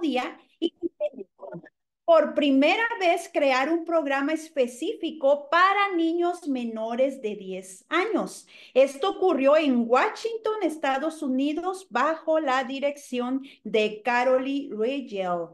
día y por primera vez crear un programa específico para niños menores de 10 años. Esto ocurrió en Washington, Estados Unidos, bajo la dirección de Carolee Rigel.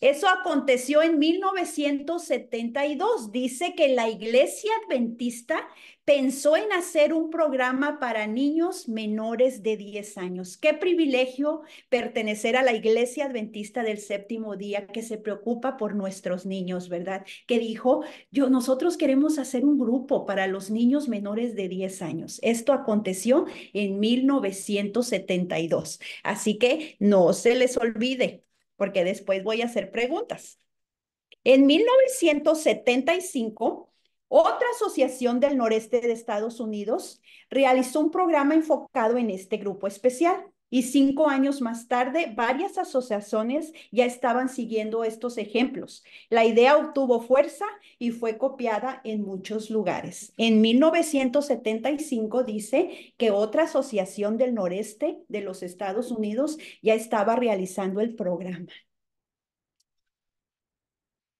Eso aconteció en 1972. Dice que la iglesia adventista pensó en hacer un programa para niños menores de 10 años. Qué privilegio pertenecer a la iglesia adventista del séptimo día que se preocupa por nuestros niños, ¿verdad? Que dijo, yo, nosotros queremos hacer un grupo para los niños menores de 10 años. Esto aconteció en 1972. Así que no se les olvide, porque después voy a hacer preguntas. En 1975, otra asociación del noreste de Estados Unidos realizó un programa enfocado en este grupo especial. Y cinco años más tarde, varias asociaciones ya estaban siguiendo estos ejemplos. La idea obtuvo fuerza y fue copiada en muchos lugares. En 1975 dice que otra asociación del noreste de los Estados Unidos ya estaba realizando el programa.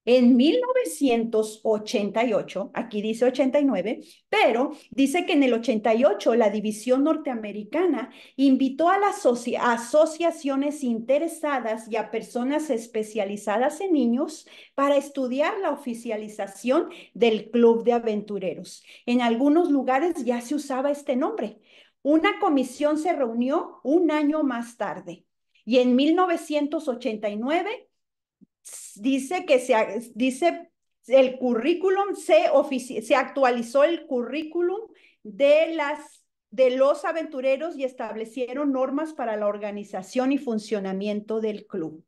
En 1988, aquí dice 89, pero dice que en el 88 la División Norteamericana invitó a las asociaciones interesadas y a personas especializadas en niños para estudiar la oficialización del Club de Aventureros. En algunos lugares ya se usaba este nombre. Una comisión se reunió un año más tarde y en 1989 dice que se, dice el currículum, se, se actualizó el currículum de las de los aventureros y establecieron normas para la organización y funcionamiento del club.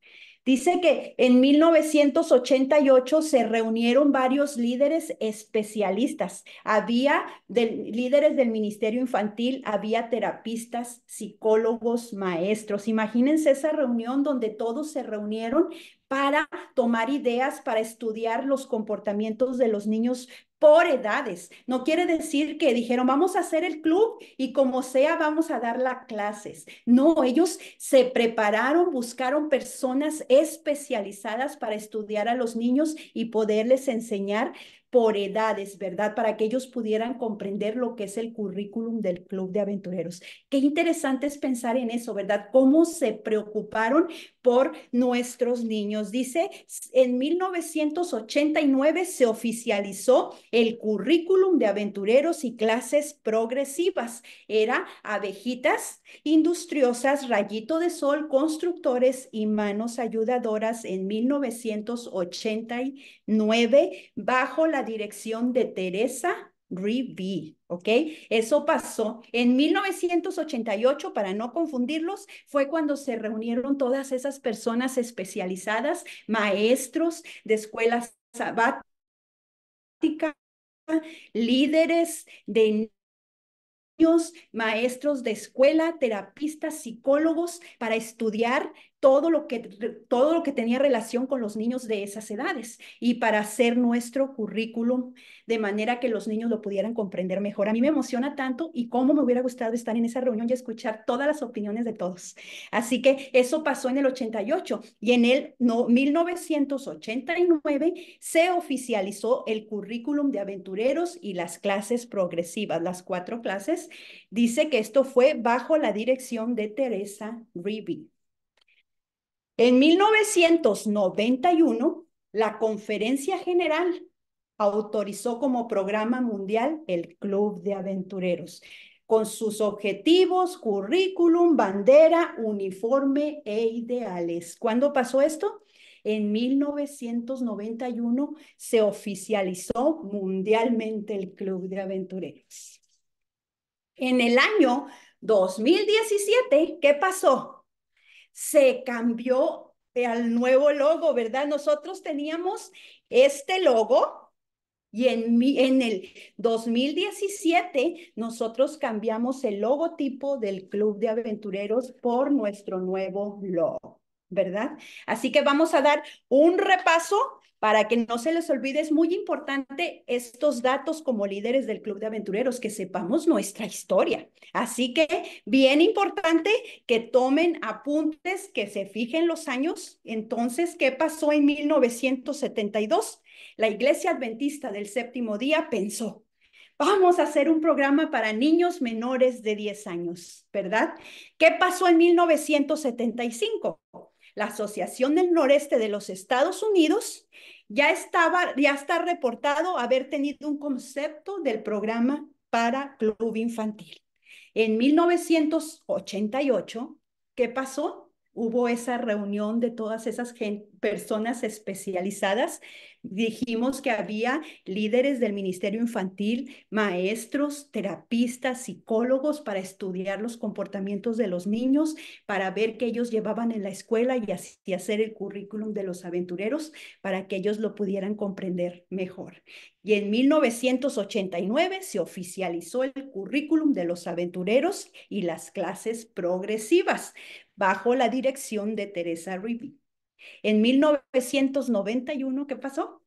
Dice que en 1988 se reunieron varios líderes especialistas. Había líderes del Ministerio Infantil, había terapistas, psicólogos, maestros. Imagínense esa reunión donde todos se reunieron para tomar ideas, para estudiar los comportamientos de los niños por edades. No quiere decir que dijeron, vamos a hacer el club y como sea, vamos a dar las clases. No, ellos se prepararon, buscaron personas especializadas para estudiar a los niños y poderles enseñar por edades, ¿verdad? Para que ellos pudieran comprender lo que es el currículum del Club de Aventureros. Qué interesante es pensar en eso, ¿verdad? Cómo se preocuparon por nuestros niños. Dice, en 1989 se oficializó el currículum de aventureros y clases progresivas. Era abejitas industriosas, rayito de sol, constructores y manos ayudadoras en 1989 bajo la dirección de Teresa Revie, ¿ok? Eso pasó en 1988, para no confundirlos, fue cuando se reunieron todas esas personas especializadas, maestros de escuelas sabáticas, líderes de niños, maestros de escuela, terapistas, psicólogos, para estudiar todo lo que, todo lo que tenía relación con los niños de esas edades y para hacer nuestro currículum de manera que los niños lo pudieran comprender mejor. A mí me emociona tanto y cómo me hubiera gustado estar en esa reunión y escuchar todas las opiniones de todos. Así que eso pasó en el 88 y en el no, 1989 se oficializó el currículum de aventureros y las clases progresivas, las cuatro clases. Dice que esto fue bajo la dirección de Teresa Rivi. En 1991, la Conferencia General autorizó como programa mundial el Club de Aventureros, con sus objetivos, currículum, bandera, uniforme e ideales. ¿Cuándo pasó esto? En 1991 se oficializó mundialmente el Club de Aventureros. En el año 2017, ¿qué pasó? Se cambió al nuevo logo, ¿verdad? Nosotros teníamos este logo y en, en el 2017 nosotros cambiamos el logotipo del Club de Aventureros por nuestro nuevo logo. ¿verdad? Así que vamos a dar un repaso para que no se les olvide, es muy importante estos datos como líderes del Club de Aventureros, que sepamos nuestra historia. Así que bien importante que tomen apuntes, que se fijen los años. Entonces, ¿qué pasó en 1972? La Iglesia Adventista del Séptimo Día pensó, vamos a hacer un programa para niños menores de 10 años, ¿verdad? ¿Qué pasó en 1975? La Asociación del Noreste de los Estados Unidos ya estaba, ya está reportado haber tenido un concepto del programa para club infantil. En 1988, ¿qué pasó? Hubo esa reunión de todas esas personas especializadas Dijimos que había líderes del Ministerio Infantil, maestros, terapistas, psicólogos para estudiar los comportamientos de los niños, para ver qué ellos llevaban en la escuela y hacer el currículum de los aventureros para que ellos lo pudieran comprender mejor. Y en 1989 se oficializó el currículum de los aventureros y las clases progresivas bajo la dirección de Teresa Ribi. En 1991, ¿qué pasó?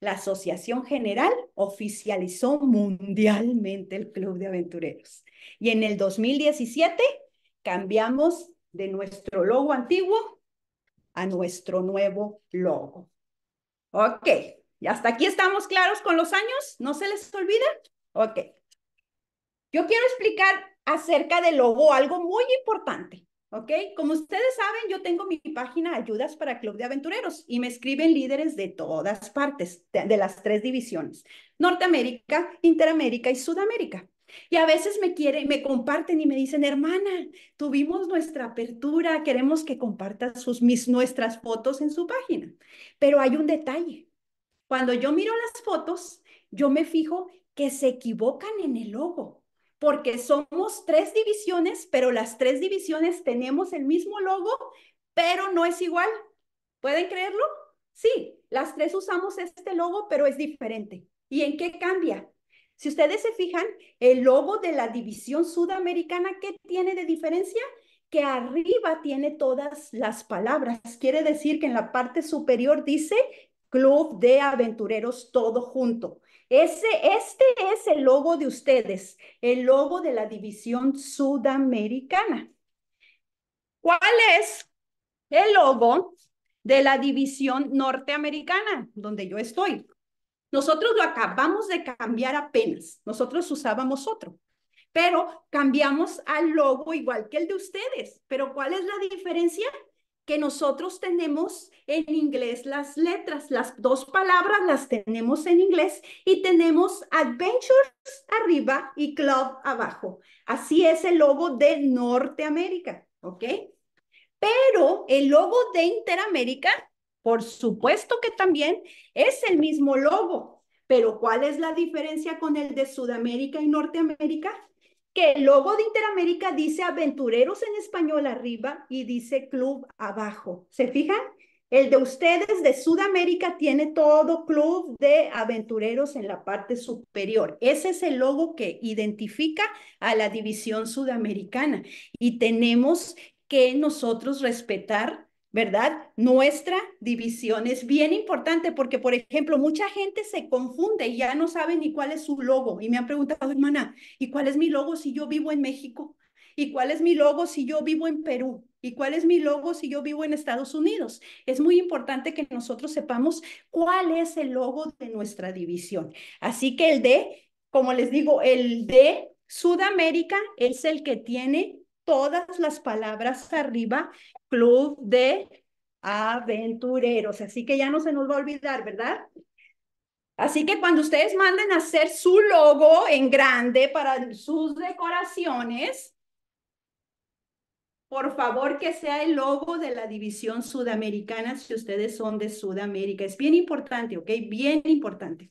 La Asociación General oficializó mundialmente el Club de Aventureros. Y en el 2017 cambiamos de nuestro logo antiguo a nuestro nuevo logo. Ok, ¿y hasta aquí estamos claros con los años? ¿No se les olvida? Ok. Yo quiero explicar acerca del logo algo muy importante. ¿Ok? Como ustedes saben, yo tengo mi página Ayudas para Club de Aventureros y me escriben líderes de todas partes, de, las tres divisiones, Norteamérica, Interamérica y Sudamérica. Y a veces me quieren, me comparten y me dicen, hermana, tuvimos nuestra apertura, queremos que compartas sus, mis, nuestras fotos en su página. Pero hay un detalle. Cuando yo miro las fotos, yo me fijo que se equivocan en el logo porque somos tres divisiones, pero las tres divisiones tenemos el mismo logo, pero no es igual. ¿Pueden creerlo? Sí, las tres usamos este logo, pero es diferente. ¿Y en qué cambia? Si ustedes se fijan, el logo de la división sudamericana, ¿qué tiene de diferencia? Que arriba tiene todas las palabras. Quiere decir que en la parte superior dice Club de Aventureros todo junto. Ese, este es el logo de ustedes, el logo de la división sudamericana. ¿Cuál es el logo de la división norteamericana, donde yo estoy? Nosotros lo acabamos de cambiar apenas. Nosotros usábamos otro, pero cambiamos al logo igual que el de ustedes. Pero ¿cuál es la diferencia? Que nosotros tenemos en inglés las letras, las dos palabras las tenemos en inglés y tenemos Adventures arriba y Club abajo. Así es el logo de Norteamérica, ¿ok? Pero el logo de Interamérica, por supuesto que también es el mismo logo, pero ¿cuál es la diferencia con el de Sudamérica y Norteamérica? Que el logo de Interamérica dice aventureros en español arriba y dice club abajo. ¿Se fijan? El de ustedes de Sudamérica tiene todo club de aventureros en la parte superior. Ese es el logo que identifica a la división sudamericana y tenemos que nosotros respetar ¿verdad? Nuestra división es bien importante porque, por ejemplo, mucha gente se confunde y ya no sabe ni cuál es su logo. Y me han preguntado, hermana, ¿y cuál es mi logo si yo vivo en México? ¿Y cuál es mi logo si yo vivo en Perú? ¿Y cuál es mi logo si yo vivo en Estados Unidos? Es muy importante que nosotros sepamos cuál es el logo de nuestra división. Así que el de, como les digo, el de Sudamérica es el que tiene todas las palabras arriba, Club de Aventureros. Así que ya no se nos va a olvidar, ¿verdad? Así que cuando ustedes manden a hacer su logo en grande para sus decoraciones, por favor que sea el logo de la división sudamericana si ustedes son de Sudamérica. Es bien importante, ¿ok? Bien importante.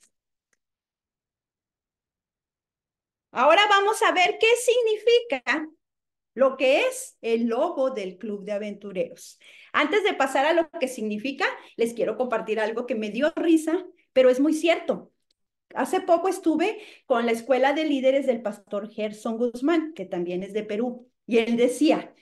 Ahora vamos a ver qué significa lo que es el logo del Club de Aventureros. Antes de pasar a lo que significa, les quiero compartir algo que me dio risa, pero es muy cierto. Hace poco estuve con la escuela de líderes del pastor Gerson Guzmán, que también es de Perú, y él decía,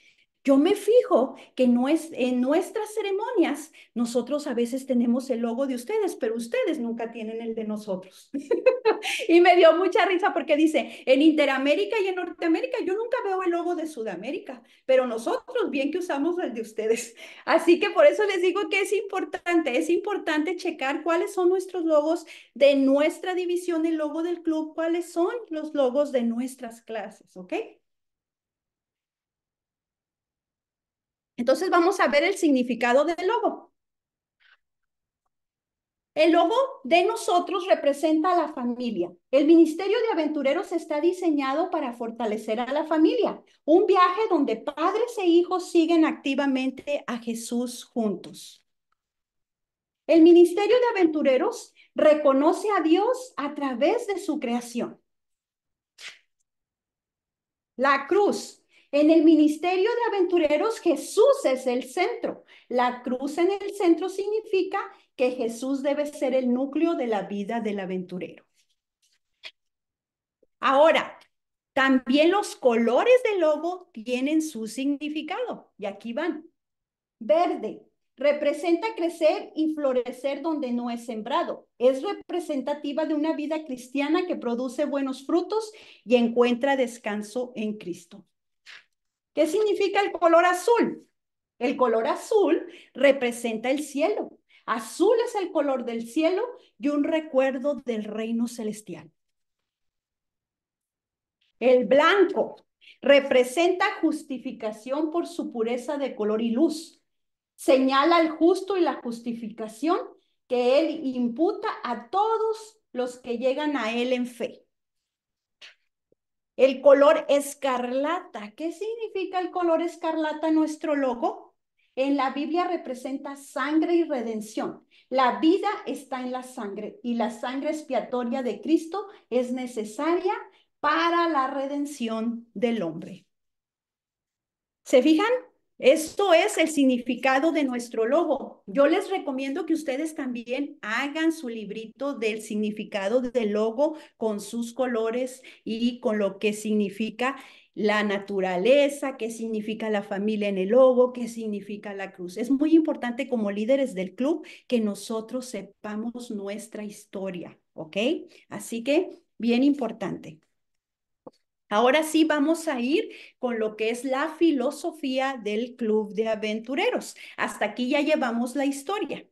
Yo me fijo que no es, en nuestras ceremonias nosotros a veces tenemos el logo de ustedes, pero ustedes nunca tienen el de nosotros. y me dio mucha risa porque dice, en Interamérica y en Norteamérica yo nunca veo el logo de Sudamérica, pero nosotros bien que usamos el de ustedes. Así que por eso les digo que es importante, es importante checar cuáles son nuestros logos de nuestra división, el logo del club, cuáles son los logos de nuestras clases, ¿ok? Entonces vamos a ver el significado del logo. El logo de nosotros representa a la familia. El Ministerio de Aventureros está diseñado para fortalecer a la familia. Un viaje donde padres e hijos siguen activamente a Jesús juntos. El Ministerio de Aventureros reconoce a Dios a través de su creación. La cruz en el ministerio de aventureros, Jesús es el centro. La cruz en el centro significa que Jesús debe ser el núcleo de la vida del aventurero. Ahora, también los colores del logo tienen su significado. Y aquí van. Verde representa crecer y florecer donde no es sembrado. Es representativa de una vida cristiana que produce buenos frutos y encuentra descanso en Cristo. ¿Qué significa el color azul? El color azul representa el cielo. Azul es el color del cielo y un recuerdo del reino celestial. El blanco representa justificación por su pureza de color y luz. Señala al justo y la justificación que él imputa a todos los que llegan a él en fe. El color escarlata. ¿Qué significa el color escarlata nuestro logo? En la Biblia representa sangre y redención. La vida está en la sangre y la sangre expiatoria de Cristo es necesaria para la redención del hombre. ¿Se fijan? Esto es el significado de nuestro logo. Yo les recomiendo que ustedes también hagan su librito del significado del logo con sus colores y con lo que significa la naturaleza, qué significa la familia en el logo, qué significa la cruz. Es muy importante como líderes del club que nosotros sepamos nuestra historia, ¿ok? Así que, bien importante. Ahora sí vamos a ir con lo que es la filosofía del Club de Aventureros. Hasta aquí ya llevamos la historia.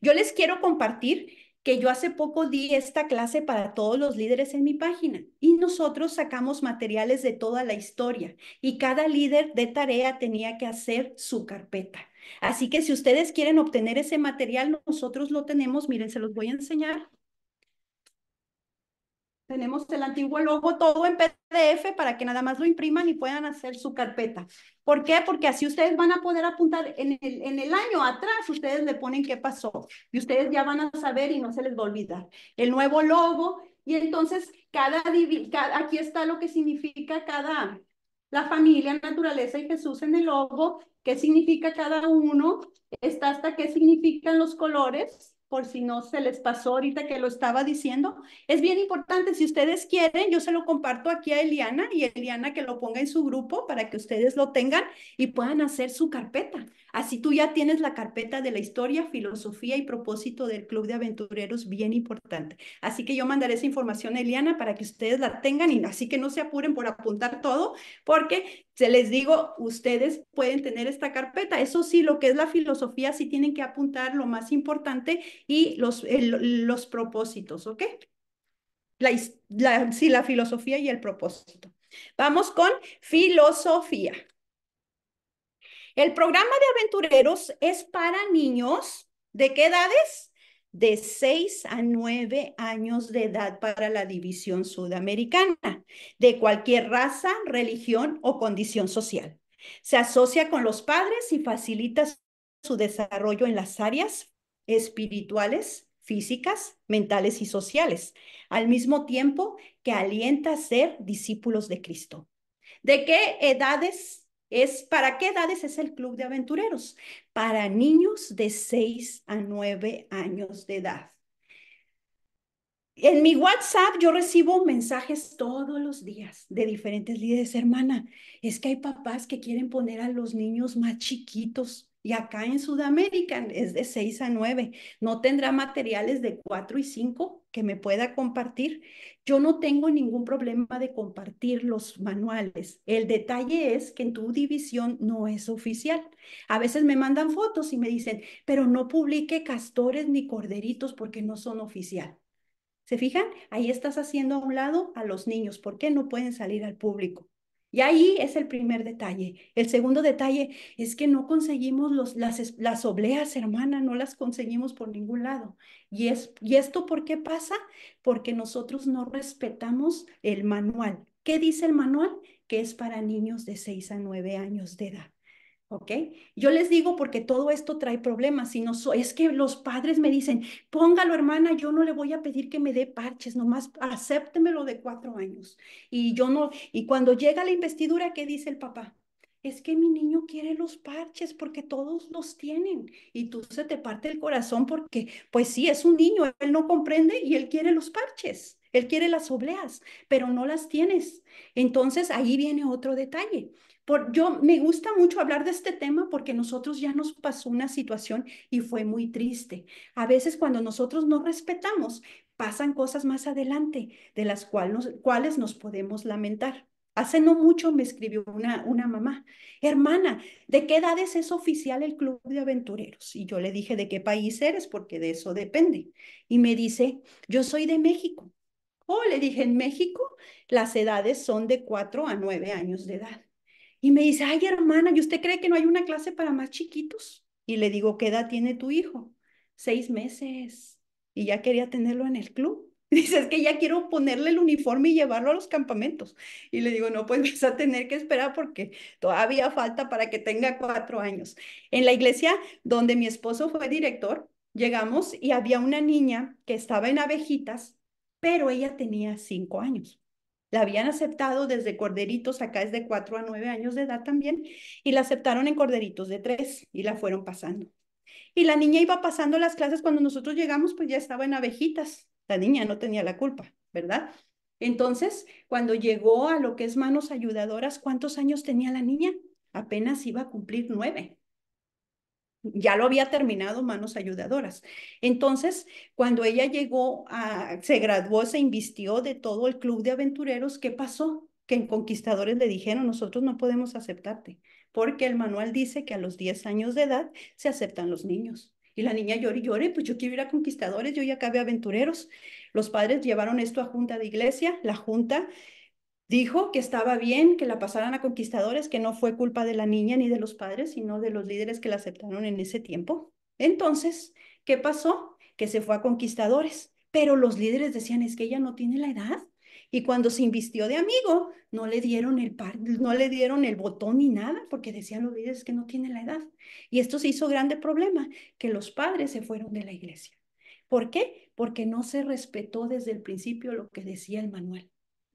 Yo les quiero compartir que yo hace poco di esta clase para todos los líderes en mi página y nosotros sacamos materiales de toda la historia y cada líder de tarea tenía que hacer su carpeta. Así que si ustedes quieren obtener ese material, nosotros lo tenemos. Miren, se los voy a enseñar. Tenemos el antiguo logo todo en PDF para que nada más lo impriman y puedan hacer su carpeta. ¿Por qué? Porque así ustedes van a poder apuntar en el, en el año atrás, ustedes le ponen qué pasó y ustedes ya van a saber y no se les va a olvidar. El nuevo logo y entonces cada, cada aquí está lo que significa cada, la familia, naturaleza y Jesús en el logo, qué significa cada uno, está hasta qué significan los colores por si no se les pasó ahorita que lo estaba diciendo. Es bien importante, si ustedes quieren, yo se lo comparto aquí a Eliana y Eliana que lo ponga en su grupo para que ustedes lo tengan y puedan hacer su carpeta. Así tú ya tienes la carpeta de la historia, filosofía y propósito del Club de Aventureros, bien importante. Así que yo mandaré esa información a Eliana para que ustedes la tengan y así que no se apuren por apuntar todo, porque se les digo, ustedes pueden tener esta carpeta. Eso sí, lo que es la filosofía, sí tienen que apuntar lo más importante y los, los propósitos, ¿ok? La, sí, la filosofía y el propósito. Vamos con filosofía. El programa de aventureros es para niños de qué edades? De 6 a 9 años de edad para la división sudamericana, de cualquier raza, religión o condición social. Se asocia con los padres y facilita su desarrollo en las áreas espirituales, físicas, mentales y sociales, al mismo tiempo que alienta a ser discípulos de Cristo. ¿De qué edades es? ¿Para qué edades es el Club de Aventureros? Para niños de 6 a 9 años de edad. En mi WhatsApp yo recibo mensajes todos los días de diferentes líderes, hermana. Es que hay papás que quieren poner a los niños más chiquitos y acá en Sudamérica es de 6 a 9. No tendrá materiales de 4 y 5 que me pueda compartir. Yo no tengo ningún problema de compartir los manuales. El detalle es que en tu división no es oficial. A veces me mandan fotos y me dicen, pero no publique castores ni corderitos porque no son oficial. ¿Se fijan? Ahí estás haciendo a un lado a los niños. ¿Por qué no pueden salir al público? Y ahí es el primer detalle. El segundo detalle es que no conseguimos los, las, las obleas, hermana, no las conseguimos por ningún lado. Y, es, ¿Y esto por qué pasa? Porque nosotros no respetamos el manual. ¿Qué dice el manual? Que es para niños de 6 a 9 años de edad. ¿Ok? Yo les digo porque todo esto trae problemas. Si no, es que los padres me dicen, póngalo, hermana, yo no le voy a pedir que me dé parches, nomás acéptemelo de cuatro años. Y yo no, y cuando llega la investidura, ¿qué dice el papá? Es que mi niño quiere los parches porque todos los tienen y tú se te parte el corazón porque, pues sí, es un niño, él no comprende y él quiere los parches. Él quiere las obleas, pero no las tienes. Entonces ahí viene otro detalle yo me gusta mucho hablar de este tema porque nosotros ya nos pasó una situación y fue muy triste. A veces cuando nosotros no respetamos, pasan cosas más adelante de las cuales nos podemos lamentar. Hace no mucho me escribió una, mamá, hermana, ¿de qué edades es oficial el Club de Aventureros? Y yo le dije, ¿de qué país eres? Porque de eso depende. Y me dice, yo soy de México. Oh, le dije, en México las edades son de 4 a 9 años de edad. Y me dice, ay hermana, ¿y usted cree que no hay una clase para más chiquitos? Y le digo, ¿qué edad tiene tu hijo? Seis meses. Y ya quería tenerlo en el club. Dice, es que ya quiero ponerle el uniforme y llevarlo a los campamentos. Y le digo, no, pues vas a tener que esperar porque todavía falta para que tenga cuatro años. En la iglesia donde mi esposo fue director, llegamos y había una niña que estaba en abejitas, pero ella tenía cinco años. La habían aceptado desde corderitos, acá es de 4 a 9 años de edad también, y la aceptaron en corderitos de 3 y la fueron pasando. Y la niña iba pasando las clases cuando nosotros llegamos, pues ya estaba en abejitas. La niña no tenía la culpa, ¿verdad? Entonces, cuando llegó a lo que es manos ayudadoras, ¿cuántos años tenía la niña? Apenas iba a cumplir nueve ya lo había terminado manos ayudadoras. Entonces, cuando ella llegó, a, se graduó, se invistió de todo el club de aventureros, ¿qué pasó? Que en Conquistadores le dijeron, nosotros no podemos aceptarte, porque el manual dice que a los 10 años de edad se aceptan los niños. Y la niña lloró y lloré, pues yo quiero ir a Conquistadores, yo ya acabé aventureros. Los padres llevaron esto a junta de iglesia, la junta Dijo que estaba bien que la pasaran a conquistadores, que no fue culpa de la niña ni de los padres, sino de los líderes que la aceptaron en ese tiempo. Entonces, ¿qué pasó? Que se fue a conquistadores, pero los líderes decían, es que ella no tiene la edad. Y cuando se invistió de amigo, no le dieron el no le dieron el botón ni nada, porque decían los líderes que no tiene la edad. Y esto se hizo grande problema, que los padres se fueron de la iglesia. ¿Por qué? Porque no se respetó desde el principio lo que decía el manual.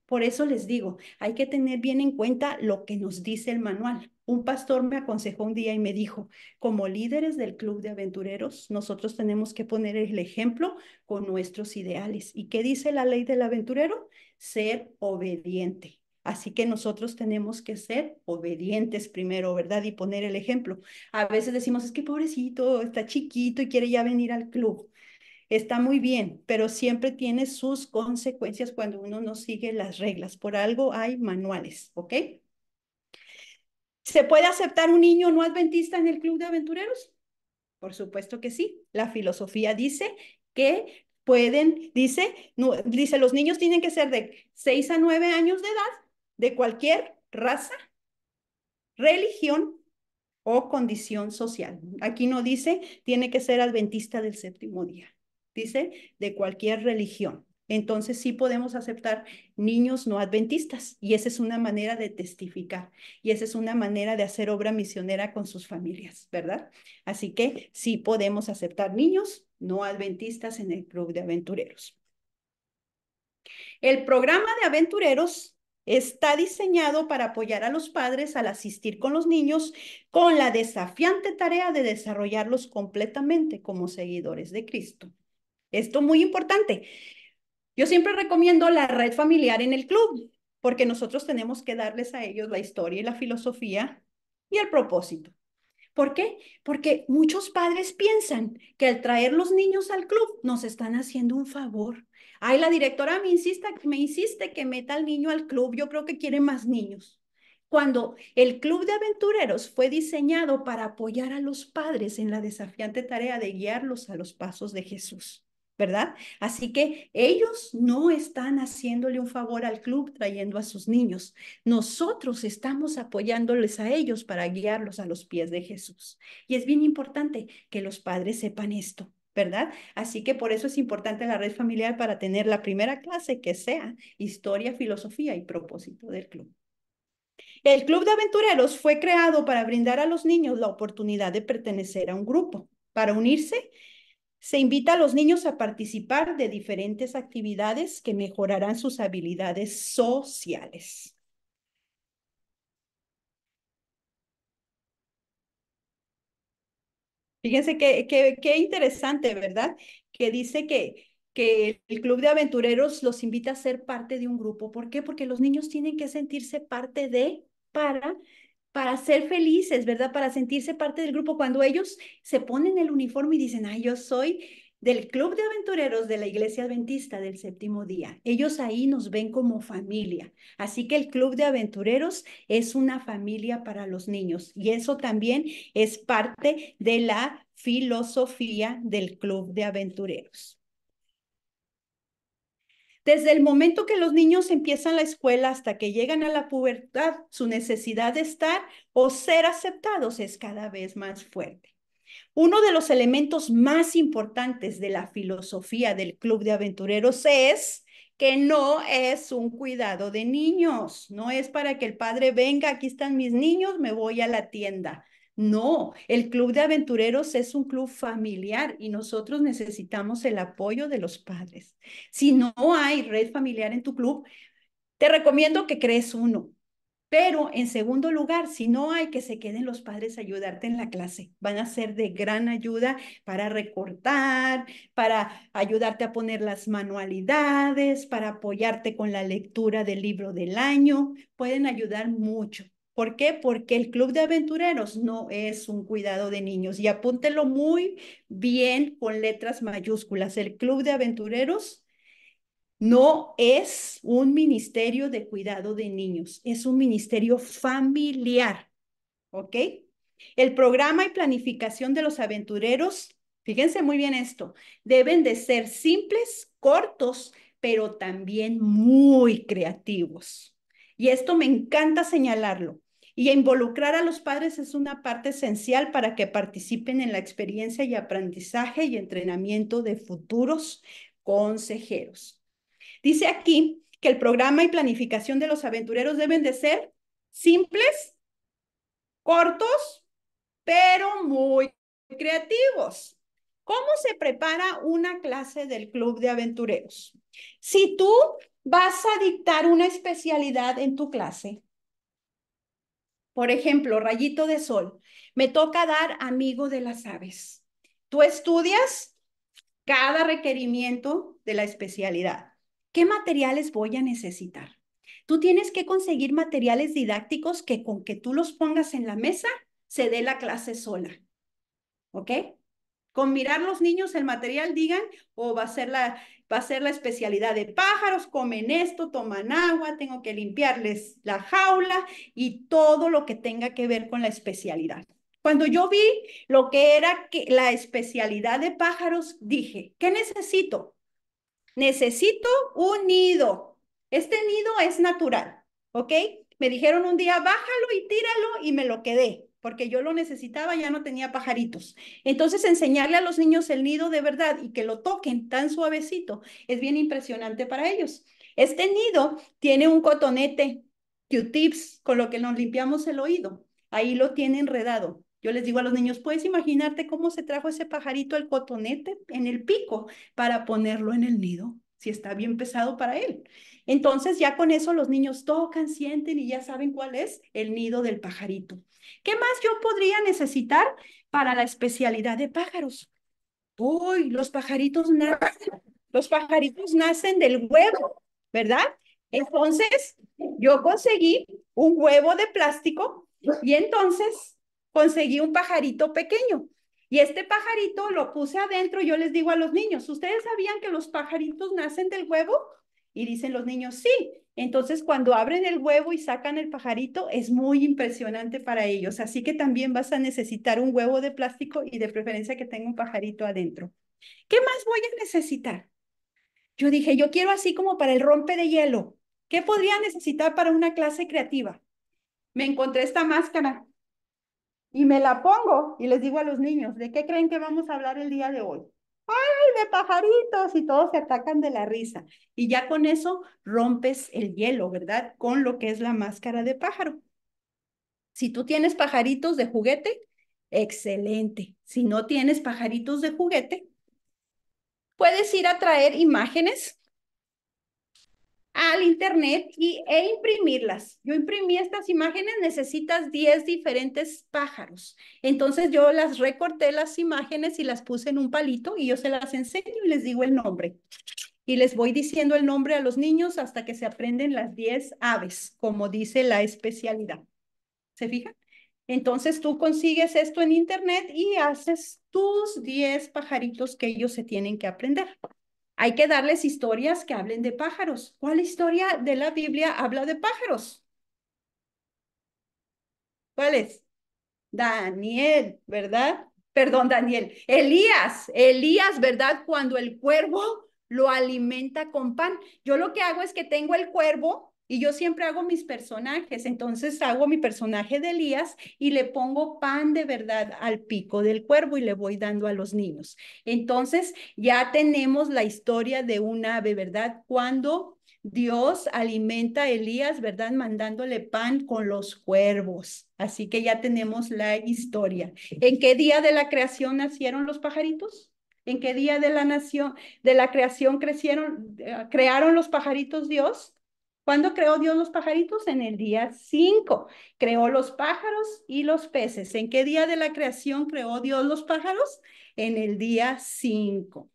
Por eso les digo, hay que tener bien en cuenta lo que nos dice el manual. Un pastor me aconsejó un día y me dijo, como líderes del club de aventureros, nosotros tenemos que poner el ejemplo con nuestros ideales. ¿Y qué dice la ley del aventurero? Ser obediente. Así que nosotros tenemos que ser obedientes primero, ¿verdad? Y poner el ejemplo. A veces decimos, es que pobrecito, está chiquito y quiere ya venir al club está muy bien, pero siempre tiene sus consecuencias cuando uno no sigue las reglas. Por algo hay manuales, ¿ok? ¿Se puede aceptar un niño no adventista en el club de aventureros? Por supuesto que sí. La filosofía dice que pueden, dice, dice, los niños tienen que ser de 6 a 9 años de edad, de cualquier raza, religión o condición social. Aquí no dice, tiene que ser adventista del séptimo día dice, de cualquier religión. Entonces sí podemos aceptar niños no adventistas y esa es una manera de testificar y esa es una manera de hacer obra misionera con sus familias, ¿verdad? Así que sí podemos aceptar niños no adventistas en el club de aventureros. El programa de aventureros está diseñado para apoyar a los padres al asistir con los niños con la desafiante tarea de desarrollarlos completamente como seguidores de Cristo. Esto muy importante. Yo siempre recomiendo la red familiar en el club, porque nosotros tenemos que darles a ellos la historia y la filosofía y el propósito. ¿Por qué? Porque muchos padres piensan que al traer los niños al club nos están haciendo un favor. Ay, la directora me insiste, me insiste que meta al niño al club. Yo creo que quiere más niños. Cuando el Club de Aventureros fue diseñado para apoyar a los padres en la desafiante tarea de guiarlos a los pasos de Jesús. ¿Verdad? Así que ellos no están haciéndole un favor al club trayendo a sus niños. Nosotros estamos apoyándoles a ellos para guiarlos a los pies de Jesús. Y es bien importante que los padres sepan esto. ¿verdad? Así que por eso es importante la red familiar para tener la primera clase que sea historia, filosofía y propósito del club. El Club de Aventureros fue creado para brindar a los niños la oportunidad de pertenecer a un grupo. Para unirse, se invita a los niños a participar de diferentes actividades que mejorarán sus habilidades sociales. Fíjense qué, qué, interesante, ¿verdad? Que dice que, que el Club de Aventureros los invita a ser parte de un grupo. ¿Por qué? Porque los niños tienen que sentirse parte de, para para ser felices, ¿verdad? Para sentirse parte del grupo. Cuando ellos se ponen el uniforme y dicen, ay, yo soy del Club de Aventureros de la Iglesia Adventista del Séptimo Día. Ellos ahí nos ven como familia. Así que el Club de Aventureros es una familia para los niños y eso también es parte de la filosofía del Club de Aventureros. Desde el momento que los niños empiezan la escuela hasta que llegan a la pubertad, su necesidad de estar o ser aceptados es cada vez más fuerte. Uno de los elementos más importantes de la filosofía del Club de Aventureros es que no es un cuidado de niños, no es para que el padre venga, aquí están mis niños, me voy a la tienda. No, el club de aventureros es un club familiar y nosotros necesitamos el apoyo de los padres. Si no hay red familiar en tu club, te recomiendo que crees uno. Pero en segundo lugar, si no hay que se queden los padres a ayudarte en la clase, van a ser de gran ayuda para recortar, para ayudarte a poner las manualidades, para apoyarte con la lectura del libro del año, pueden ayudar mucho. ¿Por qué? Porque el club de aventureros no es un cuidado de niños. Y apúntelo muy bien con letras mayúsculas. El club de aventureros no es un ministerio de cuidado de niños, es un ministerio familiar. ¿Ok? El programa y planificación de los aventureros, fíjense muy bien esto, deben de ser simples, cortos, pero también muy creativos. Y esto me encanta señalarlo. Y involucrar a los padres es una parte esencial para que participen en la experiencia y aprendizaje y entrenamiento de futuros consejeros. Dice aquí que el programa y planificación de los aventureros deben de ser simples, cortos, pero muy creativos. ¿Cómo se prepara una clase del club de aventureros? Si tú vas a dictar una especialidad en tu clase, por ejemplo, rayito de sol. Me toca dar amigo de las aves. Tú estudias cada requerimiento de la especialidad. ¿Qué materiales voy a necesitar? Tú tienes que conseguir materiales didácticos que con que tú los pongas en la mesa se dé la clase sola. ¿Ok? Con mirar los niños el material digan o va a ser la va a ser la especialidad de pájaros, comen esto, toman agua, tengo que limpiarles la jaula y todo lo que tenga que ver con la especialidad. Cuando yo vi lo que era que la especialidad de pájaros, dije, ¿qué necesito? Necesito un nido. Este nido es natural, ¿ok? Me dijeron un día, bájalo y tíralo y me lo quedé porque yo lo necesitaba, ya no tenía pajaritos. Entonces, enseñarle a los niños el nido de verdad y que lo toquen tan suavecito es bien impresionante para ellos. Este nido tiene un cotonete, Q-tips, con lo que nos limpiamos el oído. Ahí lo tiene enredado. Yo les digo a los niños, ¿puedes imaginarte cómo se trajo ese pajarito el cotonete en el pico para ponerlo en el nido? Si está bien pesado para él. Entonces ya con eso los niños tocan, sienten y ya saben cuál es el nido del pajarito. ¿Qué más yo podría necesitar para la especialidad de pájaros? Uy, los pajaritos nacen, Los pajaritos nacen del huevo, ¿verdad? Entonces, yo conseguí un huevo de plástico y entonces conseguí un pajarito pequeño. Y este pajarito lo puse adentro, yo les digo a los niños, ¿ustedes sabían que los pajaritos nacen del huevo? Y dicen los niños, sí. Entonces, cuando abren el huevo y sacan el pajarito, es muy impresionante para ellos. Así que también vas a necesitar un huevo de plástico y de preferencia que tenga un pajarito adentro. ¿Qué más voy a necesitar? Yo dije, yo quiero así como para el rompe de hielo. ¿Qué podría necesitar para una clase creativa? Me encontré esta máscara y me la pongo y les digo a los niños, ¿de qué creen que vamos a hablar el día de hoy? ¡Ay, de pajaritos! Y todos se atacan de la risa. Y ya con eso rompes el hielo, ¿verdad? Con lo que es la máscara de pájaro. Si tú tienes pajaritos de juguete, excelente. Si no tienes pajaritos de juguete, puedes ir a traer imágenes al internet y, e imprimirlas. Yo imprimí estas imágenes, necesitas 10 diferentes pájaros. Entonces yo las recorté las imágenes y las puse en un palito y yo se las enseño y les digo el nombre. Y les voy diciendo el nombre a los niños hasta que se aprenden las 10 aves, como dice la especialidad. ¿Se fijan? Entonces tú consigues esto en internet y haces tus 10 pajaritos que ellos se tienen que aprender. Hay que darles historias que hablen de pájaros. ¿Cuál historia de la Biblia habla de pájaros? ¿Cuál es? Daniel, ¿verdad? Perdón, Daniel. Elías, Elías, ¿verdad? Cuando el cuervo lo alimenta con pan. Yo lo que hago es que tengo el cuervo y yo siempre hago mis personajes, entonces hago mi personaje de Elías y le pongo pan de verdad al pico del cuervo y le voy dando a los niños. Entonces ya tenemos la historia de un ave, ¿verdad? Cuando Dios alimenta a Elías, ¿verdad? Mandándole pan con los cuervos. Así que ya tenemos la historia. ¿En qué día de la creación nacieron los pajaritos? ¿En qué día de la nación, de la creación crecieron, eh, crearon los pajaritos Dios? ¿Cuándo creó Dios los pajaritos? En el día 5. Creó los pájaros y los peces. ¿En qué día de la creación creó Dios los pájaros? En el día 5.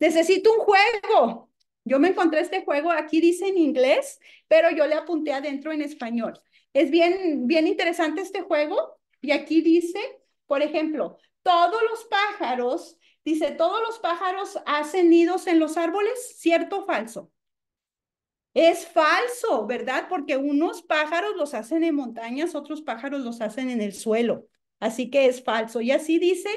Necesito un juego. Yo me encontré este juego, aquí dice en inglés, pero yo le apunté adentro en español. Es bien, bien interesante este juego y aquí dice, por ejemplo, todos los pájaros, dice, todos los pájaros hacen nidos en los árboles, ¿cierto o falso? Es falso, ¿verdad? Porque unos pájaros los hacen en montañas, otros pájaros los hacen en el suelo. Así que es falso. Y así dice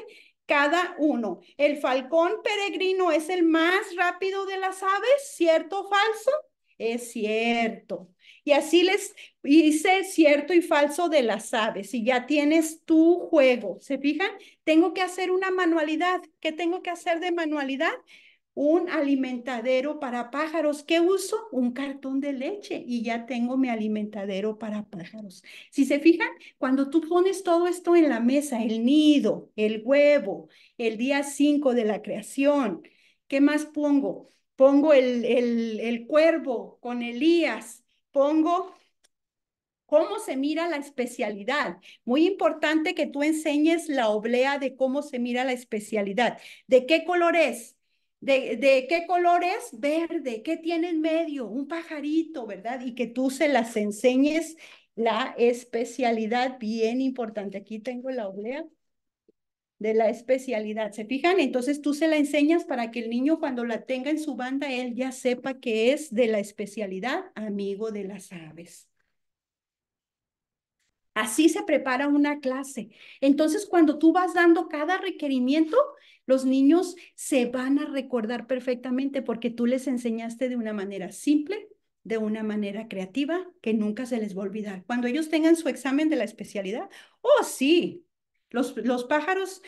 cada uno. El falcón peregrino es el más rápido de las aves, ¿cierto o falso? Es cierto. Y así les hice cierto y falso de las aves. Y ya tienes tu juego. ¿Se fijan? Tengo que hacer una manualidad. ¿Qué tengo que hacer de manualidad? Un alimentadero para pájaros. ¿Qué uso? Un cartón de leche y ya tengo mi alimentadero para pájaros. Si se fijan, cuando tú pones todo esto en la mesa, el nido, el huevo, el día 5 de la creación, ¿qué más pongo? Pongo el, el, el cuervo con Elías, pongo cómo se mira la especialidad. Muy importante que tú enseñes la oblea de cómo se mira la especialidad. ¿De qué color es? ¿De, qué color es? Verde. ¿Qué tiene en medio? Un pajarito, ¿verdad? Y que tú se las enseñes la especialidad bien importante. Aquí tengo la oblea de la especialidad. ¿Se fijan? Entonces tú se la enseñas para que el niño cuando la tenga en su banda, él ya sepa que es de la especialidad amigo de las aves. Así se prepara una clase. Entonces, cuando tú vas dando cada requerimiento, los niños se van a recordar perfectamente porque tú les enseñaste de una manera simple, de una manera creativa, que nunca se les va a olvidar. Cuando ellos tengan su examen de la especialidad, oh sí, los, los pájaros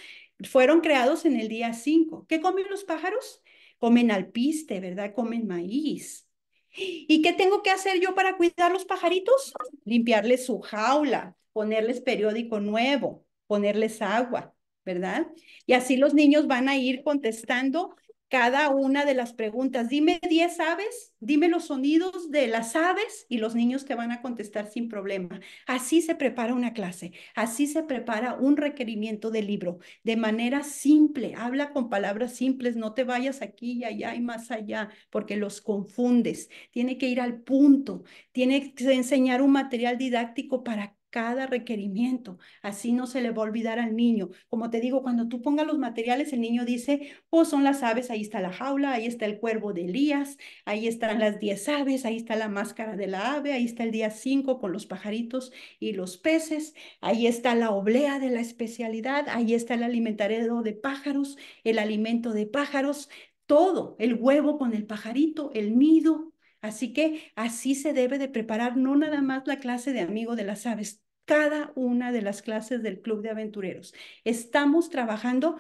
fueron creados en el día 5. ¿Qué comen los pájaros? Comen alpiste, ¿verdad? Comen maíz. ¿Y qué tengo que hacer yo para cuidar los pajaritos? Limpiarles su jaula, ponerles periódico nuevo, ponerles agua, ¿verdad? Y así los niños van a ir contestando cada una de las preguntas. Dime 10 aves, dime los sonidos de las aves y los niños te van a contestar sin problema. Así se prepara una clase, así se prepara un requerimiento de libro, de manera simple. Habla con palabras simples, no te vayas aquí y allá y más allá, porque los confundes. Tiene que ir al punto, tiene que enseñar un material didáctico para cada requerimiento. Así no se le va a olvidar al niño. Como te digo, cuando tú pongas los materiales, el niño dice, oh, son las aves, ahí está la jaula, ahí está el cuervo de Elías, ahí están las diez aves, ahí está la máscara de la ave, ahí está el día cinco con los pajaritos y los peces, ahí está la oblea de la especialidad, ahí está el alimentario de pájaros, el alimento de pájaros, todo, el huevo con el pajarito, el nido, Así que así se debe de preparar no nada más la clase de amigo de las aves, cada una de las clases del Club de Aventureros. Estamos trabajando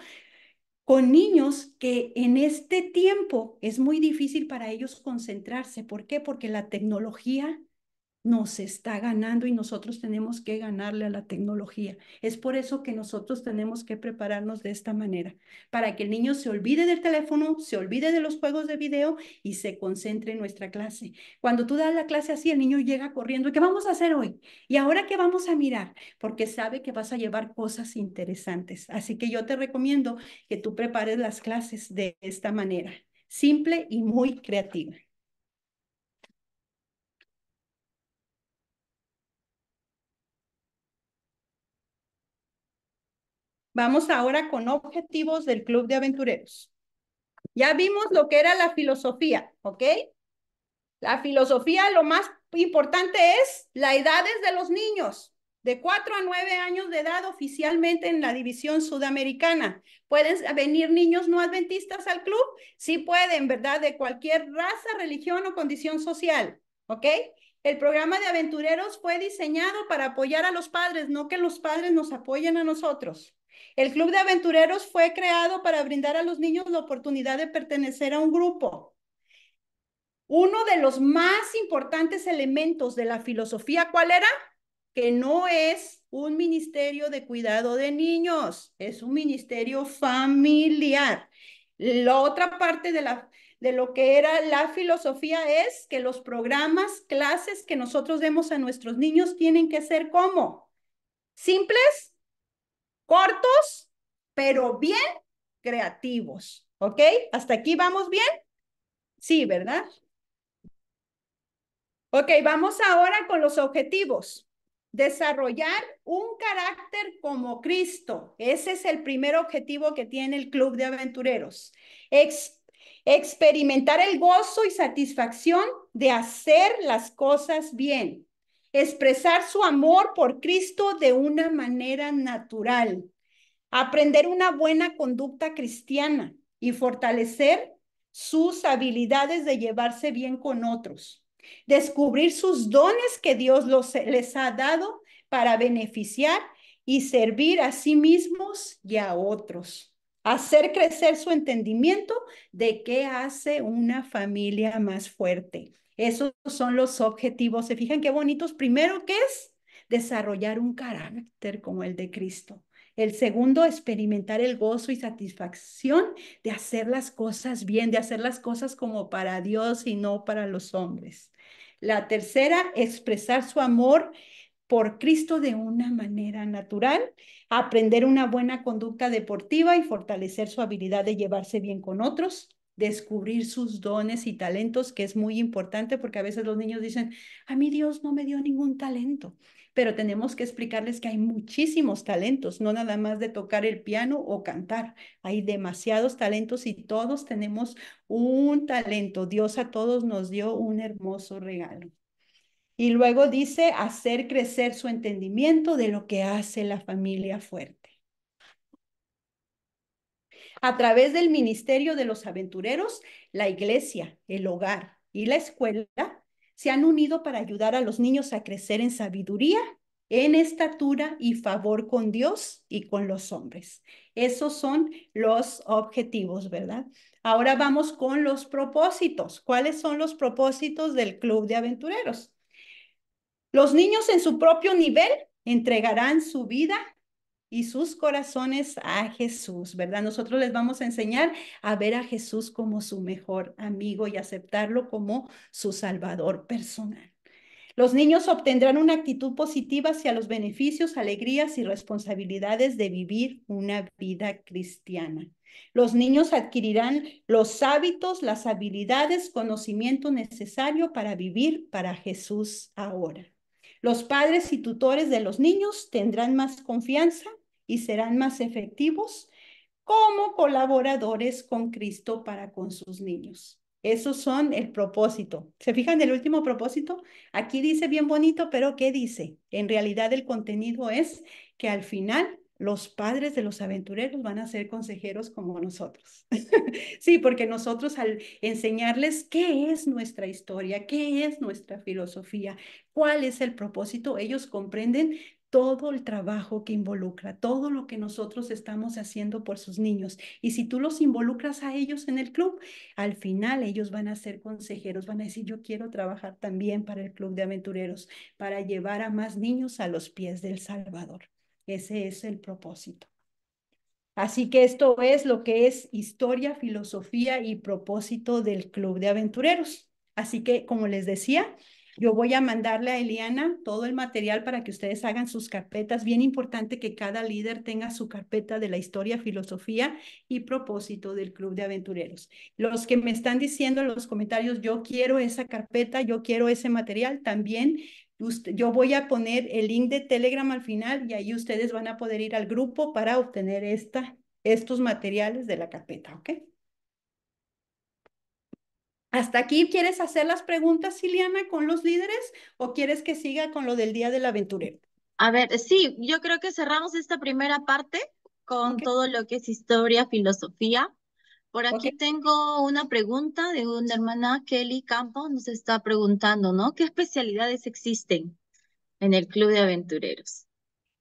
con niños que en este tiempo es muy difícil para ellos concentrarse. ¿Por qué? Porque la tecnología nos está ganando y nosotros tenemos que ganarle a la tecnología. Es por eso que nosotros tenemos que prepararnos de esta manera, para que el niño se olvide del teléfono, se olvide de los juegos de video y se concentre en nuestra clase. Cuando tú das la clase así, el niño llega corriendo, ¿qué vamos a hacer hoy? ¿Y ahora qué vamos a mirar? Porque sabe que vas a llevar cosas interesantes. Así que yo te recomiendo que tú prepares las clases de esta manera, simple y muy creativa. Vamos ahora con objetivos del Club de Aventureros. Ya vimos lo que era la filosofía, ¿ok? La filosofía, lo más importante es la edad de los niños, de 4 a 9 años de edad oficialmente en la división sudamericana. ¿Pueden venir niños no adventistas al club? Sí pueden, ¿verdad? De cualquier raza, religión o condición social, ¿ok? El programa de aventureros fue diseñado para apoyar a los padres, no que los padres nos apoyen a nosotros. El Club de Aventureros fue creado para brindar a los niños la oportunidad de pertenecer a un grupo. Uno de los más importantes elementos de la filosofía, ¿cuál era? Que no es un ministerio de cuidado de niños, es un ministerio familiar. La otra parte de, la, de lo que era la filosofía es que los programas, clases que nosotros demos a nuestros niños tienen que ser como simples, cortos, pero bien creativos. ¿Ok? ¿Hasta aquí vamos bien? Sí, ¿verdad? Ok, vamos ahora con los objetivos. Desarrollar un carácter como Cristo. Ese es el primer objetivo que tiene el Club de Aventureros. experimentar el gozo y satisfacción de hacer las cosas bien expresar su amor por Cristo de una manera natural, aprender una buena conducta cristiana y fortalecer sus habilidades de llevarse bien con otros, descubrir sus dones que Dios les ha dado para beneficiar y servir a sí mismos y a otros, hacer crecer su entendimiento de qué hace una familia más fuerte esos son los objetivos. ¿Se fijan qué bonitos? Primero, ¿qué es? Desarrollar un carácter como el de Cristo. El segundo, experimentar el gozo y satisfacción de hacer las cosas bien, de hacer las cosas como para Dios y no para los hombres. La tercera, expresar su amor por Cristo de una manera natural, aprender una buena conducta deportiva y fortalecer su habilidad de llevarse bien con otros descubrir sus dones y talentos, que es muy importante porque a veces los niños dicen, a mí Dios no me dio ningún talento, pero tenemos que explicarles que hay muchísimos talentos, no nada más de tocar el piano o cantar, hay demasiados talentos y todos tenemos un talento. Dios a todos nos dio un hermoso regalo. Y luego dice hacer crecer su entendimiento de lo que hace la familia fuerte. A través del Ministerio de los Aventureros, la iglesia, el hogar y la escuela se han unido para ayudar a los niños a crecer en sabiduría, en estatura y favor con Dios y con los hombres. Esos son los objetivos, ¿verdad? Ahora vamos con los propósitos. ¿Cuáles son los propósitos del Club de Aventureros? Los niños en su propio nivel entregarán su vida y sus corazones a Jesús, ¿verdad? Nosotros les vamos a enseñar a ver a Jesús como su mejor amigo y aceptarlo como su salvador personal. Los niños obtendrán una actitud positiva hacia los beneficios, alegrías y responsabilidades de vivir una vida cristiana. Los niños adquirirán los hábitos, las habilidades, conocimiento necesario para vivir para Jesús ahora. Los padres y tutores de los niños tendrán más confianza y serán más efectivos como colaboradores con Cristo para con sus niños. Esos son el propósito. ¿Se fijan el último propósito? Aquí dice bien bonito, pero ¿qué dice? En realidad el contenido es que al final los padres de los aventureros van a ser consejeros como nosotros. sí, porque nosotros al enseñarles qué es nuestra historia, qué es nuestra filosofía, cuál es el propósito, ellos comprenden todo el trabajo que involucra, todo lo que nosotros estamos haciendo por sus niños. Y si tú los involucras a ellos en el club, al final ellos van a ser consejeros, van a decir, yo quiero trabajar también para el club de aventureros, para llevar a más niños a los pies del Salvador. Ese es el propósito. Así que esto es lo que es historia, filosofía y propósito del Club de Aventureros. Así que, como les decía, yo voy a mandarle a Eliana todo el material para que ustedes hagan sus carpetas. Bien importante que cada líder tenga su carpeta de la historia, filosofía y propósito del Club de Aventureros. Los que me están diciendo en los comentarios, yo quiero esa carpeta, yo quiero ese material, también yo voy a poner el link de Telegram al final y ahí ustedes van a poder ir al grupo para obtener esta, estos materiales de la carpeta, ¿ok? ¿Hasta aquí quieres hacer las preguntas, Siliana, con los líderes o quieres que siga con lo del Día del Aventurero? A ver, sí, yo creo que cerramos esta primera parte con todo lo que es historia, filosofía. Por aquí tengo una pregunta de una hermana, Kelly Campos, nos está preguntando, ¿no? ¿Qué especialidades existen en el Club de Aventureros?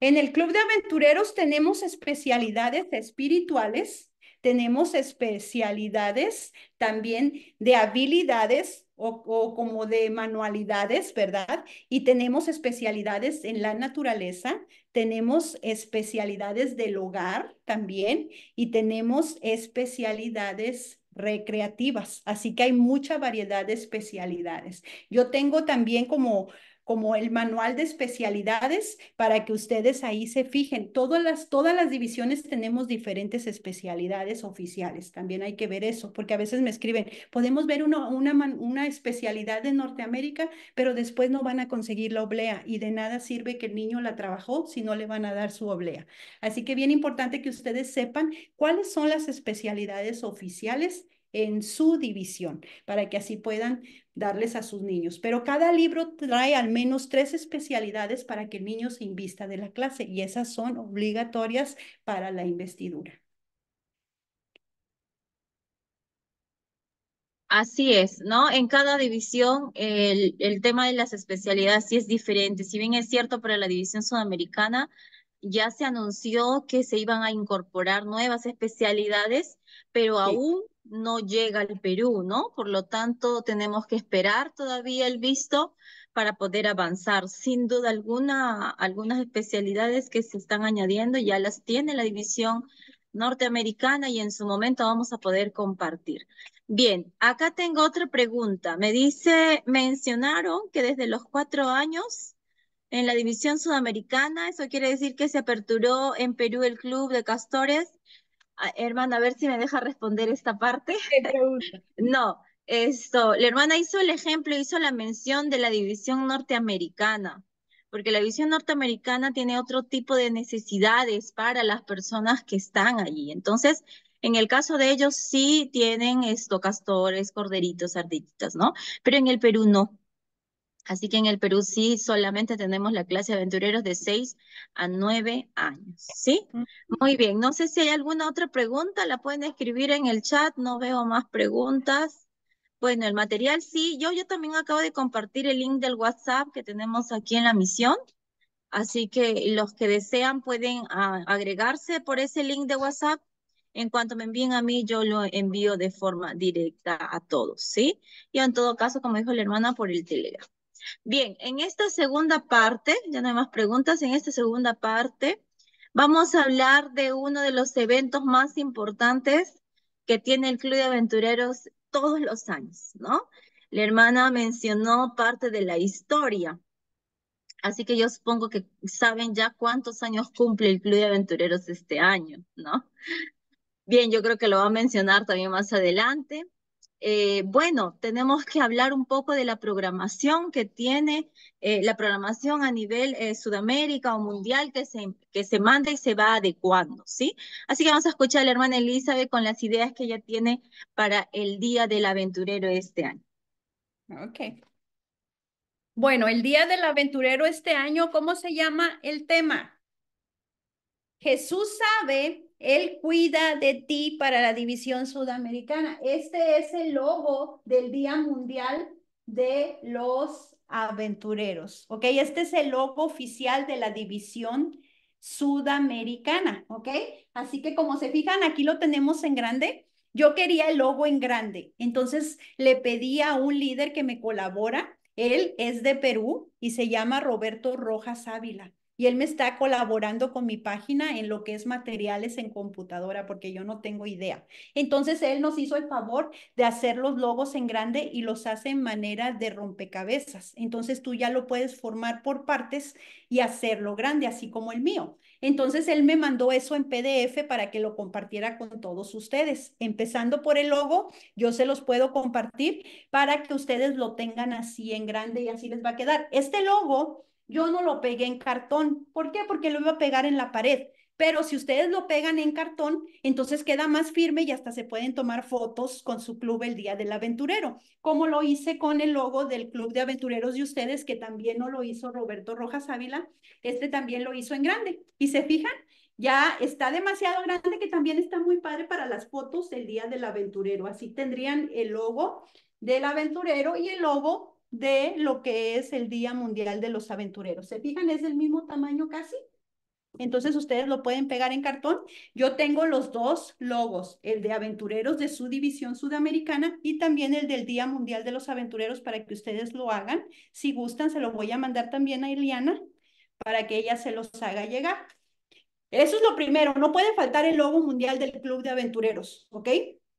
En el Club de Aventureros tenemos especialidades espirituales, tenemos especialidades también de habilidades o, como de manualidades, ¿verdad? Y tenemos especialidades en la naturaleza, tenemos especialidades del hogar también y tenemos especialidades recreativas. Así que hay mucha variedad de especialidades. Yo tengo también como como el manual de especialidades para que ustedes ahí se fijen. Todas las, todas las divisiones tenemos diferentes especialidades oficiales. También hay que ver eso, porque a veces me escriben, podemos ver una, una, una especialidad de Norteamérica, pero después no van a conseguir la oblea y de nada sirve que el niño la trabajó si no le van a dar su oblea. Así que bien importante que ustedes sepan cuáles son las especialidades oficiales en su división, para que así puedan darles a sus niños. Pero cada libro trae al menos tres especialidades para que el niño se invista de la clase y esas son obligatorias para la investidura. Así es, ¿no? En cada división el, el, tema de las especialidades sí es diferente. Si bien es cierto para la división sudamericana, ya se anunció que se iban a incorporar nuevas especialidades, pero aún no llega al Perú, ¿no? Por lo tanto, tenemos que esperar todavía el visto para poder avanzar. Sin duda alguna, algunas especialidades que se están añadiendo ya las tiene la división norteamericana y en su momento vamos a poder compartir. Bien, acá tengo otra pregunta. Me dice, mencionaron que desde los cuatro años en la división sudamericana, eso quiere decir que se aperturó en Perú el club de castores Ah, hermana, a ver si me deja responder esta parte. no, esto, la hermana hizo el ejemplo, hizo la mención de la división norteamericana, porque la división norteamericana tiene otro tipo de necesidades para las personas que están allí. Entonces, en el caso de ellos sí tienen esto, castores, corderitos, ardillitas, ¿no? Pero en el Perú no. Así que en el Perú sí solamente tenemos la clase de aventureros de 6 a 9 años, ¿sí? Muy bien, no sé si hay alguna otra pregunta, la pueden escribir en el chat, no veo más preguntas. Bueno, el material sí, yo, yo también acabo de compartir el link del WhatsApp que tenemos aquí en la misión, así que los que desean pueden ah, agregarse por ese link de WhatsApp. En cuanto me envíen a mí, yo lo envío de forma directa a todos, ¿sí? Y en todo caso, como dijo la hermana, por el Telegram. Bien, en esta segunda parte, ya no hay más preguntas, en esta segunda parte Vamos a hablar de uno de los eventos más importantes que tiene el Club de Aventureros todos los años, ¿no? La hermana mencionó parte de la historia. Así que yo supongo que saben ya cuántos años cumple el Club de Aventureros este año, ¿no? Bien, yo creo que lo va a mencionar también más adelante. Eh, bueno, tenemos que hablar un poco de la programación que tiene, eh, la programación a nivel eh, Sudamérica o mundial que se, que se manda y se va adecuando, ¿sí? Así que vamos a escuchar a la hermana Elizabeth con las ideas que ella tiene para el Día del Aventurero este año. Ok. Bueno, el Día del Aventurero este año, ¿cómo se llama el tema? Jesús sabe él cuida de ti para la división sudamericana. Este es el logo del Día Mundial de los Aventureros, ¿ok? Este es el logo oficial de la división sudamericana, ¿ok? Así que como se fijan, aquí lo tenemos en grande. Yo quería el logo en grande, entonces le pedí a un líder que me colabora. Él es de Perú y se llama Roberto Rojas Ávila y él me está colaborando con mi página en lo que es materiales en computadora, porque yo no tengo idea. Entonces, él nos hizo el favor de hacer los logos en grande y los hace en manera de rompecabezas. Entonces, tú ya lo puedes formar por partes y hacerlo grande, así como el mío. Entonces, él me mandó eso en PDF para que lo compartiera con todos ustedes. Empezando por el logo, yo se los puedo compartir para que ustedes lo tengan así en grande y así les va a quedar. Este logo yo no lo pegué en cartón. ¿Por qué? Porque lo iba a pegar en la pared. Pero si ustedes lo pegan en cartón, entonces queda más firme y hasta se pueden tomar fotos con su club el Día del Aventurero, como lo hice con el logo del Club de Aventureros de ustedes, que también no lo hizo Roberto Rojas Ávila, este también lo hizo en grande. Y se fijan, ya está demasiado grande que también está muy padre para las fotos del Día del Aventurero. Así tendrían el logo del aventurero y el logo de lo que es el Día Mundial de los Aventureros. ¿Se fijan? Es del mismo tamaño casi. Entonces ustedes lo pueden pegar en cartón. Yo tengo los dos logos, el de aventureros de su división sudamericana y también el del Día Mundial de los Aventureros para que ustedes lo hagan. Si gustan, se lo voy a mandar también a Eliana para que ella se los haga llegar. Eso es lo primero, no puede faltar el logo mundial del Club de Aventureros, ¿ok?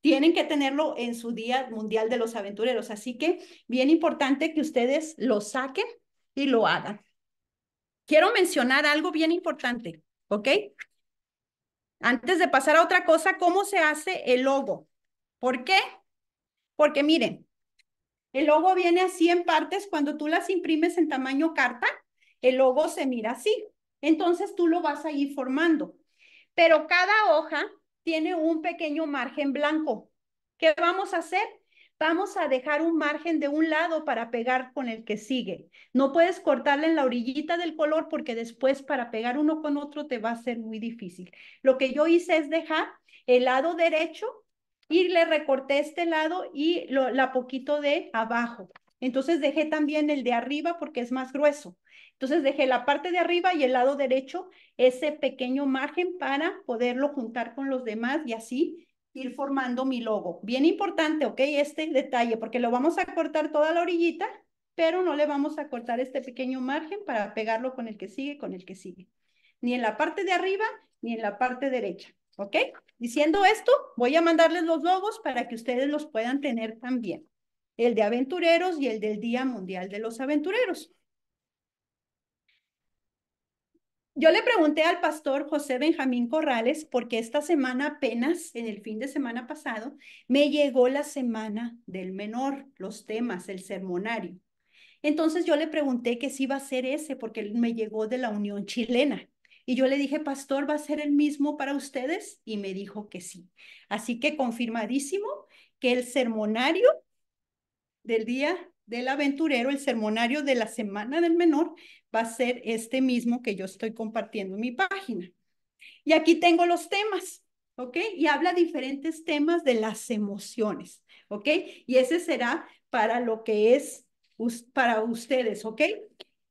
Tienen que tenerlo en su Día Mundial de los Aventureros. Así que bien importante que ustedes lo saquen y lo hagan. Quiero mencionar algo bien importante, ¿ok? Antes de pasar a otra cosa, ¿cómo se hace el logo? ¿Por qué? Porque miren, el logo viene así en partes. Cuando tú las imprimes en tamaño carta, el logo se mira así. Entonces tú lo vas a ir formando. Pero cada hoja tiene un pequeño margen blanco. ¿Qué vamos a hacer? Vamos a dejar un margen de un lado para pegar con el que sigue. No puedes cortarle en la orillita del color porque después para pegar uno con otro te va a ser muy difícil. Lo que yo hice es dejar el lado derecho y le recorté este lado y la poquito de abajo. Entonces dejé también el de arriba porque es más grueso. Entonces dejé la parte de arriba y el lado derecho ese pequeño margen para poderlo juntar con los demás y así ir formando mi logo. Bien importante, ¿ok? Este detalle, porque lo vamos a cortar toda la orillita, pero no le vamos a cortar este pequeño margen para pegarlo con el que sigue, con el que sigue. Ni en la parte de arriba, ni en la parte derecha, ¿ok? Diciendo esto, voy a mandarles los logos para que ustedes los puedan tener también. El de aventureros y el del Día Mundial de los Aventureros. Yo le pregunté al pastor José Benjamín Corrales, porque esta semana apenas, en el fin de semana pasado, me llegó la semana del menor, los temas, el sermonario. Entonces yo le pregunté que si iba a ser ese, porque me llegó de la Unión Chilena. Y yo le dije, pastor, ¿va a ser el mismo para ustedes? Y me dijo que sí. Así que confirmadísimo que el sermonario del día del aventurero, el sermonario de la semana del menor, va a ser este mismo que yo estoy compartiendo en mi página. Y aquí tengo los temas, ¿ok? Y habla diferentes temas de las emociones, ¿ok? Y ese será para lo que es para ustedes, ¿ok?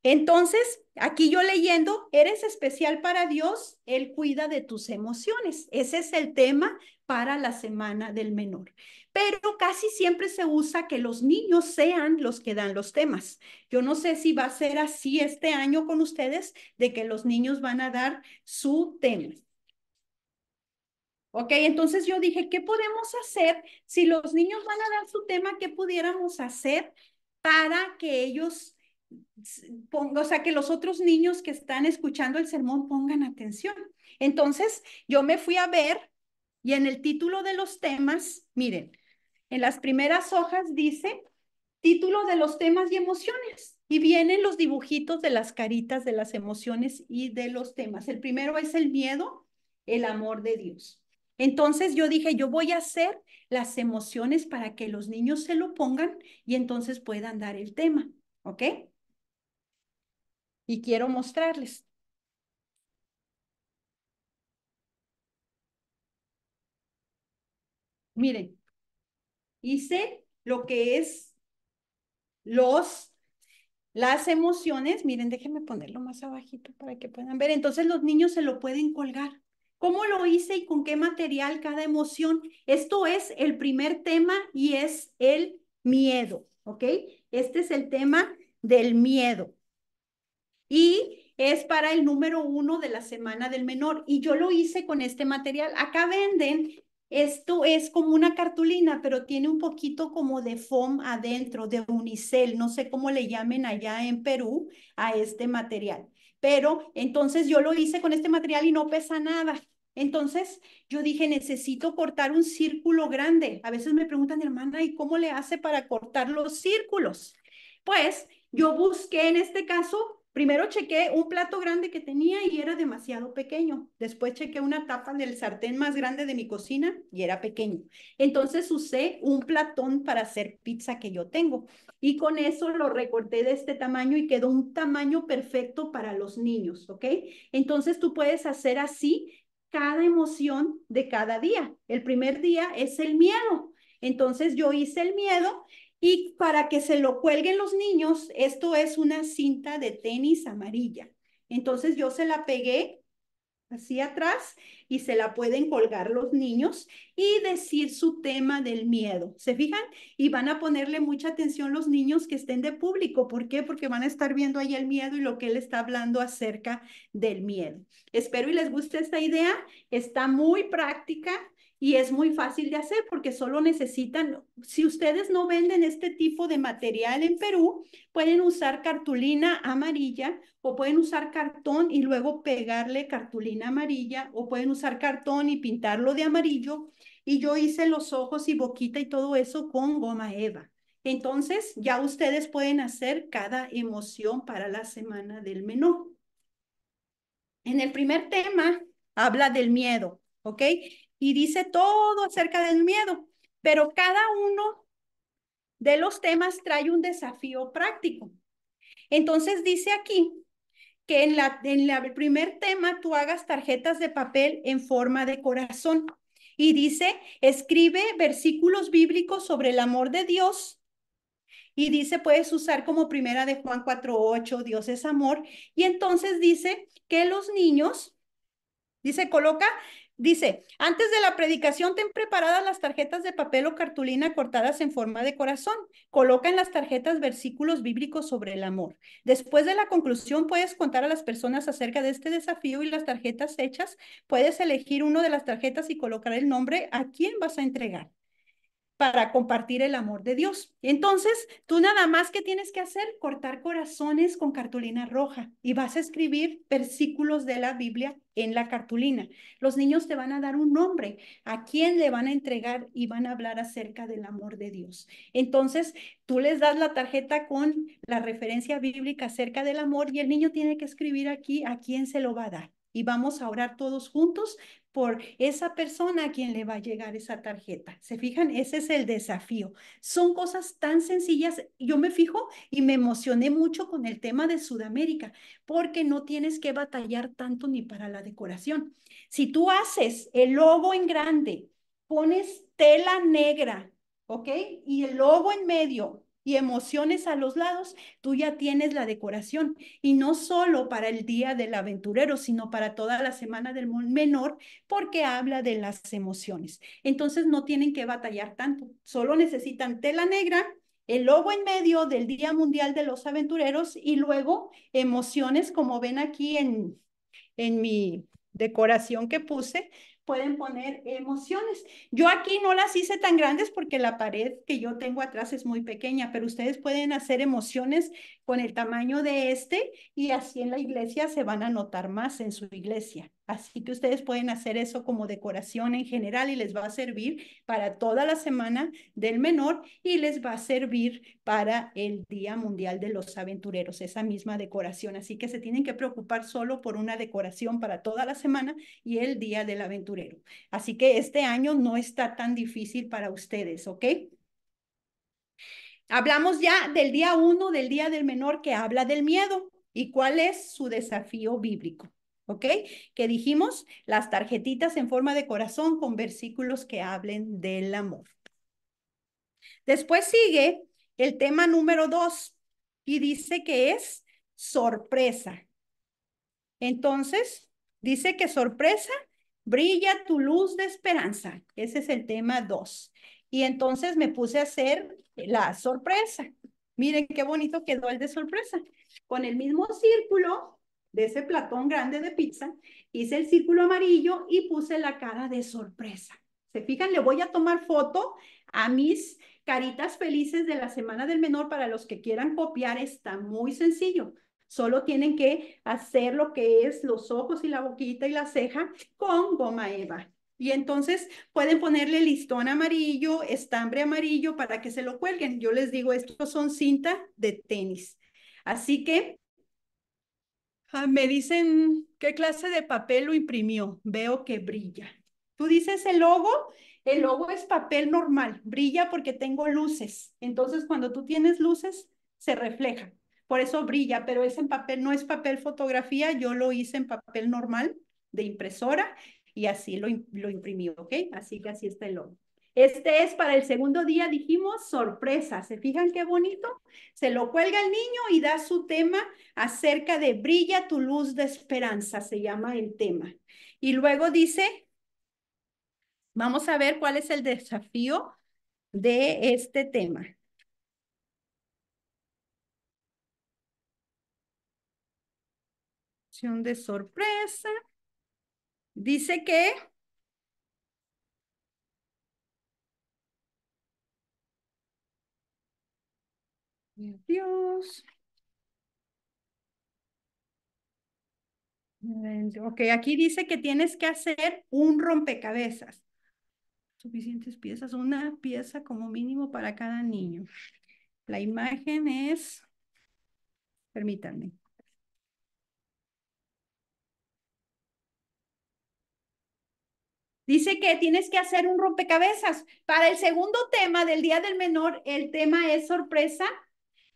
Entonces, aquí yo leyendo, eres especial para Dios, Él cuida de tus emociones. Ese es el tema para la semana del menor. Pero casi siempre se usa que los niños sean los que dan los temas. Yo no sé si va a ser así este año con ustedes, de que los niños van a dar su tema. Ok, entonces yo dije, ¿qué podemos hacer si los niños van a dar su tema? ¿Qué pudiéramos hacer para que ellos o sea, que los otros niños que están escuchando el sermón pongan atención. Entonces, yo me fui a ver y en el título de los temas, miren, en las primeras hojas dice título de los temas y emociones y vienen los dibujitos de las caritas de las emociones y de los temas. El primero es el miedo, el amor de Dios. Entonces yo dije, yo voy a hacer las emociones para que los niños se lo pongan y entonces puedan dar el tema, ¿ok? Y quiero mostrarles. Miren, hice lo que es los, las emociones. Miren, déjenme ponerlo más abajito para que puedan ver. Entonces los niños se lo pueden colgar. ¿Cómo lo hice y con qué material cada emoción? Esto es el primer tema y es el miedo, ¿ok? Este es el tema del miedo y es para el número uno de la semana del menor. Y yo lo hice con este material. Acá venden, esto es como una cartulina, pero tiene un poquito como de foam adentro, de unicel, no sé cómo le llamen allá en Perú a este material. Pero entonces yo lo hice con este material y no pesa nada. Entonces yo dije, necesito cortar un círculo grande. A veces me preguntan, hermana, ¿y cómo le hace para cortar los círculos? Pues yo busqué en este caso Primero chequé un plato grande que tenía y era demasiado pequeño. Después chequé una tapa del sartén más grande de mi cocina y era pequeño. Entonces usé un platón para hacer pizza que yo tengo. Y con eso lo recorté de este tamaño y quedó un tamaño perfecto para los niños, ¿ok? Entonces tú puedes hacer así cada emoción de cada día. El primer día es el miedo. Entonces yo hice el miedo y para que se lo cuelguen los niños, esto es una cinta de tenis amarilla. Entonces yo se la pegué así atrás y se la pueden colgar los niños y decir su tema del miedo. ¿Se fijan? Y van a ponerle mucha atención los niños que estén de público. ¿Por qué? Porque van a estar viendo ahí el miedo y lo que él está hablando acerca del miedo. Espero y les guste esta idea. Está muy práctica y es muy fácil de hacer porque solo necesitan, si ustedes no venden este tipo de material en Perú, pueden usar cartulina amarilla o pueden usar cartón y luego pegarle cartulina amarilla o pueden usar cartón y pintarlo de amarillo. Y yo hice los ojos y boquita y todo eso con goma eva. Entonces, ya ustedes pueden hacer cada emoción para la semana del menú. En el primer tema habla del miedo, ¿ok? Y dice todo acerca del miedo, pero cada uno de los temas trae un desafío práctico. Entonces dice aquí que en, la, en el primer tema tú hagas tarjetas de papel en forma de corazón y dice, escribe versículos bíblicos sobre el amor de Dios. Y dice, puedes usar como primera de Juan 4.8, Dios es amor. Y entonces dice que los niños, dice, coloca Dice, antes de la predicación ten preparadas las tarjetas de papel o cartulina cortadas en forma de corazón. Coloca en las tarjetas versículos bíblicos sobre el amor. Después de la conclusión puedes contar a las personas acerca de este desafío y las tarjetas hechas. Puedes elegir uno de las tarjetas y colocar el nombre a quién vas a entregar para compartir el amor de Dios. Entonces, tú nada más que tienes que hacer, cortar corazones con cartulina roja y vas a escribir versículos de la Biblia en la cartulina. Los niños te van a dar un nombre, a quién le van a entregar y van a hablar acerca del amor de Dios. Entonces, tú les das la tarjeta con la referencia bíblica acerca del amor y el niño tiene que escribir aquí a quién se lo va a dar y vamos a orar todos juntos por esa persona a quien le va a llegar esa tarjeta. ¿Se fijan? Ese es el desafío. Son cosas tan sencillas. Yo me fijo y me emocioné mucho con el tema de Sudamérica, porque no tienes que batallar tanto ni para la decoración. Si tú haces el logo en grande, pones tela negra, ¿ok? Y el logo en medio, y emociones a los lados, tú ya tienes la decoración. Y no solo para el día del aventurero, sino para toda la semana del menor, porque habla de las emociones. Entonces no tienen que batallar tanto, solo necesitan tela negra, el logo en medio del Día Mundial de los Aventureros y luego emociones, como ven aquí en, en mi decoración que puse, pueden poner emociones. Yo aquí no las hice tan grandes porque la pared que yo tengo atrás es muy pequeña, pero ustedes pueden hacer emociones con el tamaño de este y así en la iglesia se van a notar más en su iglesia. Así que ustedes pueden hacer eso como decoración en general y les va a servir para toda la semana del menor y les va a servir para el Día Mundial de los Aventureros, esa misma decoración. Así que se tienen que preocupar solo por una decoración para toda la semana y el Día del Aventurero. Así que este año no está tan difícil para ustedes, ¿ok? Hablamos ya del día uno, del Día del Menor, que habla del miedo y cuál es su desafío bíblico. ¿Ok? Que dijimos las tarjetitas en forma de corazón con versículos que hablen del amor. Después sigue el tema número dos y dice que es sorpresa. Entonces, dice que sorpresa, brilla tu luz de esperanza. Ese es el tema dos. Y entonces me puse a hacer la sorpresa. Miren qué bonito quedó el de sorpresa. Con el mismo círculo, de ese platón grande de pizza, hice el círculo amarillo y puse la cara de sorpresa. ¿Se fijan? Le voy a tomar foto a mis caritas felices de la semana del menor para los que quieran copiar. Está muy sencillo. Solo tienen que hacer lo que es los ojos y la boquita y la ceja con goma eva. Y entonces pueden ponerle listón amarillo, estambre amarillo para que se lo cuelguen. Yo les digo, estos son cinta de tenis. Así que Ah, me dicen qué clase de papel lo imprimió. Veo que brilla. Tú dices el logo, el logo es papel normal, brilla porque tengo luces. Entonces, cuando tú tienes luces, se refleja. Por eso brilla, pero es en papel, no es papel fotografía, yo lo hice en papel normal de impresora y así lo, lo imprimí, ¿ok? Así que así está el logo. Este es para el segundo día, dijimos, sorpresa. ¿Se fijan qué bonito? Se lo cuelga el niño y da su tema acerca de brilla tu luz de esperanza, se llama el tema. Y luego dice, vamos a ver cuál es el desafío de este tema. de sorpresa. Dice que Dios. Ok, aquí dice que tienes que hacer un rompecabezas. Suficientes piezas, una pieza como mínimo para cada niño. La imagen es, permítanme. Dice que tienes que hacer un rompecabezas. Para el segundo tema del Día del Menor, el tema es sorpresa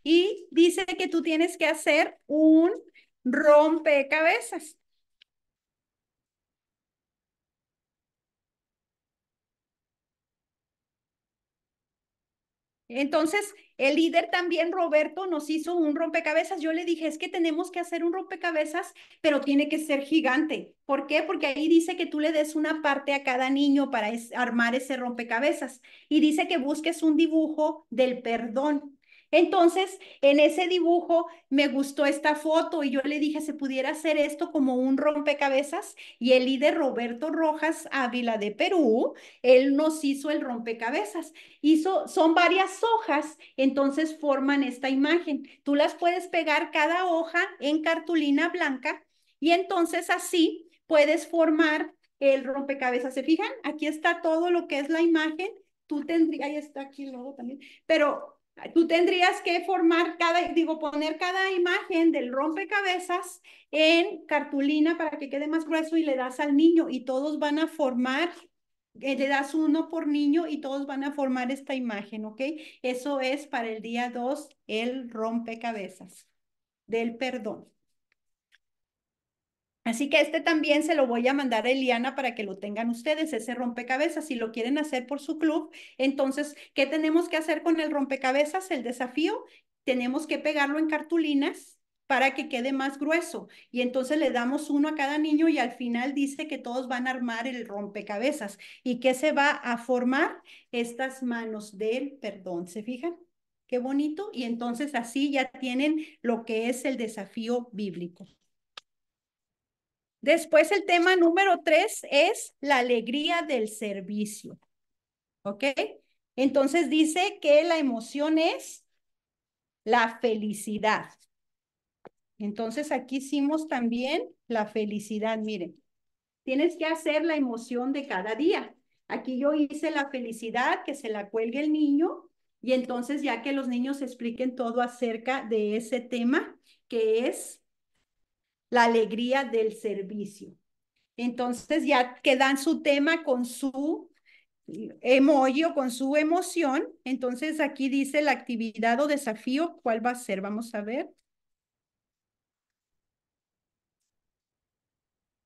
y dice que tú tienes que hacer un rompecabezas. Entonces, el líder también, Roberto, nos hizo un rompecabezas. Yo le dije, es que tenemos que hacer un rompecabezas, pero tiene que ser gigante. ¿Por qué? Porque ahí dice que tú le des una parte a cada niño para armar ese rompecabezas. Y dice que busques un dibujo del perdón. Entonces, en ese dibujo me gustó esta foto y yo le dije, se pudiera hacer esto como un rompecabezas y el líder Roberto Rojas Ávila de Perú, él nos hizo el rompecabezas. Hizo, son varias hojas, entonces forman esta imagen. Tú las puedes pegar cada hoja en cartulina blanca y entonces así puedes formar el rompecabezas. ¿Se fijan? Aquí está todo lo que es la imagen. Tú tendrías, ahí está aquí luego también, pero Tú tendrías que formar cada, digo, poner cada imagen del rompecabezas en cartulina para que quede más grueso y le das al niño y todos van a formar, eh, le das uno por niño y todos van a formar esta imagen, ¿ok? Eso es para el día 2 el rompecabezas del perdón. Así que este también se lo voy a mandar a Eliana para que lo tengan ustedes, ese rompecabezas. Si lo quieren hacer por su club, entonces, ¿qué tenemos que hacer con el rompecabezas? El desafío, tenemos que pegarlo en cartulinas para que quede más grueso. Y entonces le damos uno a cada niño y al final dice que todos van a armar el rompecabezas. ¿Y qué se va a formar? Estas manos del perdón. ¿Se fijan? Qué bonito. Y entonces así ya tienen lo que es el desafío bíblico. Después el tema número tres es la alegría del servicio. ¿Ok? Entonces dice que la emoción es la felicidad. Entonces aquí hicimos también la felicidad. Miren, tienes que hacer la emoción de cada día. Aquí yo hice la felicidad, que se la cuelgue el niño, y entonces ya que los niños expliquen todo acerca de ese tema, que es la alegría del servicio. Entonces ya quedan su tema con su emoji con su emoción. Entonces aquí dice la actividad o desafío, ¿cuál va a ser? Vamos a ver.